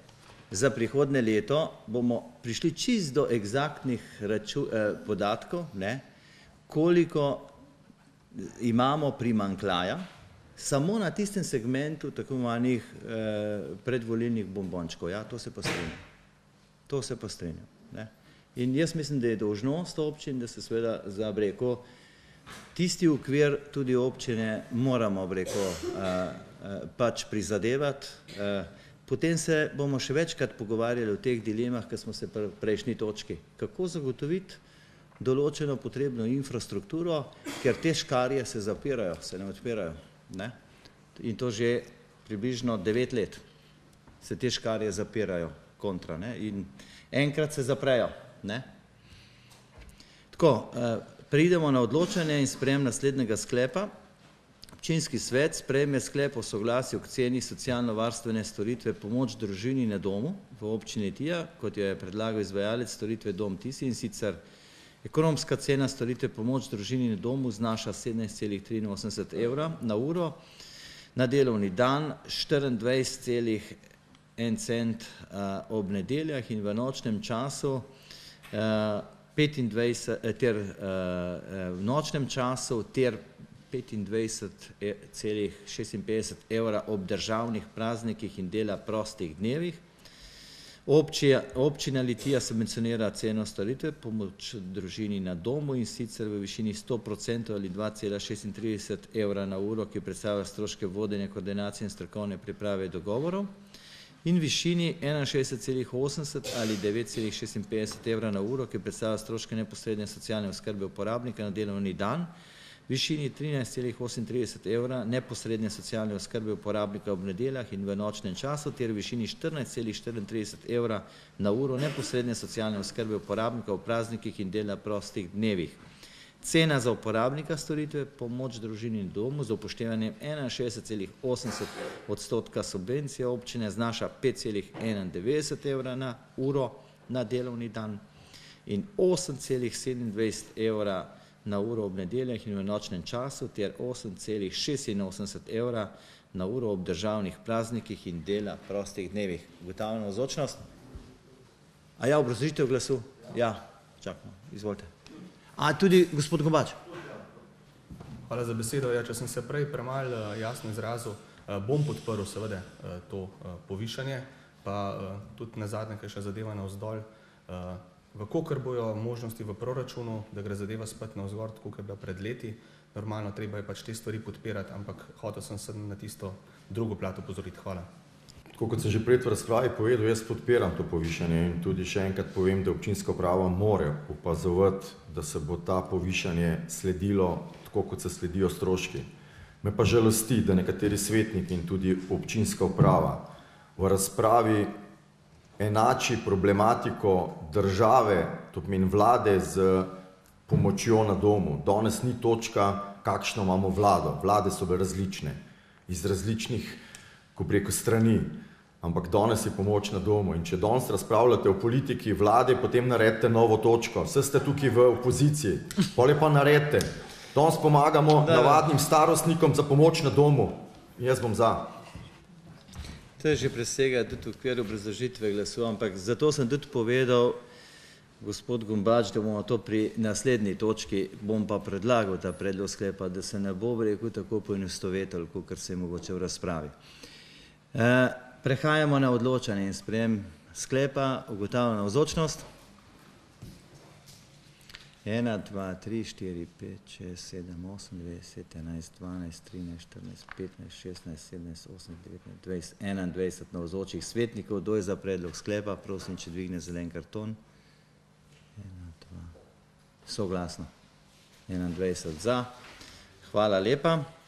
za prihodne leto bomo prišli čist do egzaktnih raču, uh, podatkov, ne, koliko imamo primankljaja, samo na tistem segmentu tako imenovanih eh, predvolilnih bombončkov. Ja, to se pa strinjam. To se pa strinjam. Ne? In jaz mislim, da je dožnost občin, da se seveda za breko tisti ukvir tudi občine moramo breko eh, eh, pač prizadevati. Eh, potem se bomo še večkrat pogovarjali o teh dilemah, ki smo se pri prejšnji točki. Kako zagotoviti določeno potrebno infrastrukturo, ker te škarje se zapirajo, se ne odpirajo. Ne? In to že približno devet let se te škarje zapirajo kontra. Ne? In enkrat se zaprejo. Ne? Tako, eh, pridemo na odločanje in sprejem naslednjega sklepa. Občinski svet sprejme sklep o soglasju k ceni socialno-varstvene storitve pomoč družini na domu v občini Tija, kot jo je predlagal izvajalec storitve Dom Tisi in sicer Ekonomska cena storitve pomoč družini na domu znaša 17,83 evra na uro, na delovni dan 24,1 cent ob nedeljah in v nočnem času 25, ter v nočnem času ter 25,56 evra ob državnih praznikih in dela prostih dnevih. Občija, občina Litija subvencionira ceno storitve pomoč družini na domu in sicer v višini 100% ali 2,36 evra na uro, ki predstavlja stroške vodenja, koordinacije in strokovne priprave dogovorov in višini 61,80 ali 9,56 evra na uro, ki predstavlja stroške neposredne socialne oskrbe uporabnika na delovni dan višini 13,38 evra neposredne socialne oskrbe uporabnika ob nedeljah in v nočnem času ter višini 14,34 evra na uro neposredne socialne oskrbe uporabnika v praznikih in dela prostih dnevih. Cena za uporabnika storitve pomoč družini in domu za upoštevanjem 61,80 odstotka subvencije občine znaša 5,91 evra na uro na delovni dan in 8,27 evra na uro ob nedeljah in v nočnem času ter 8,86 evra na uro ob državnih praznikih in dela prostih dnevih. Ugotavljamo vzočnost? A ja, obrazložitev glasu? Ja, čakamo, izvolite. A tudi gospod Gobač. Hvala za besedo. Ja, če sem se prej premalj jasno izrazil, bom podprl seveda to povišanje, pa tudi na zadnje, kaj še zadeva na vzdolj, Vkokr bojo možnosti v proračunu, da gre zadeva spet na vzgor, tako kot je bila pred leti, normalno treba je pač te stvari podpirati, ampak hotel sem se na tisto drugo plat upozoriti. Hvala. Tako kot sem že pred razpravi povedal, jaz podpiram to povišanje in tudi še enkrat povem, da občinska uprava mora opazovati, da se bo ta povišanje sledilo tako, kot se sledijo stroški. Me pa žalosti, da nekateri svetniki in tudi občinska uprava v razpravi enači problematiko države, to pomeni vlade z pomočjo na domu. Danes ni točka, kakšno imamo vlado. Vlade so bile različne, iz različnih, ko preko strani, ampak danes je pomoč na domu. In če danes razpravljate o politiki vlade, potem naredite novo točko. Vse ste tukaj v opoziciji, pole pa naredite. Danes pomagamo navadnim starostnikom za pomoč na domu. Jaz bom za. To je že presega tudi v okviru obrazložitve glasu, ampak zato sem tudi povedal, gospod Gombač, da bomo to pri naslednji točki, bom pa predlagal ta predlog sklepa, da se ne bo rekel tako poenostovetel, kot se je mogoče v razpravi. Prehajamo na odločanje in sprejem sklepa, ugotavljam navzočnost. Ena, dva, tri, štiri, pet, šest, sedem, osem, deset, enajst, dvanajst, trinajst, štirinajst, petnajst, šestnajst, sedemnajst, osemnajst, devetnajst, dvajset, enaindvajset navzočih svetnikov. Kdo je za predlog sklepa, prosim, če dvigne zelen karton. Ena, dva, soglasno. Enaindvajset za. Hvala lepa.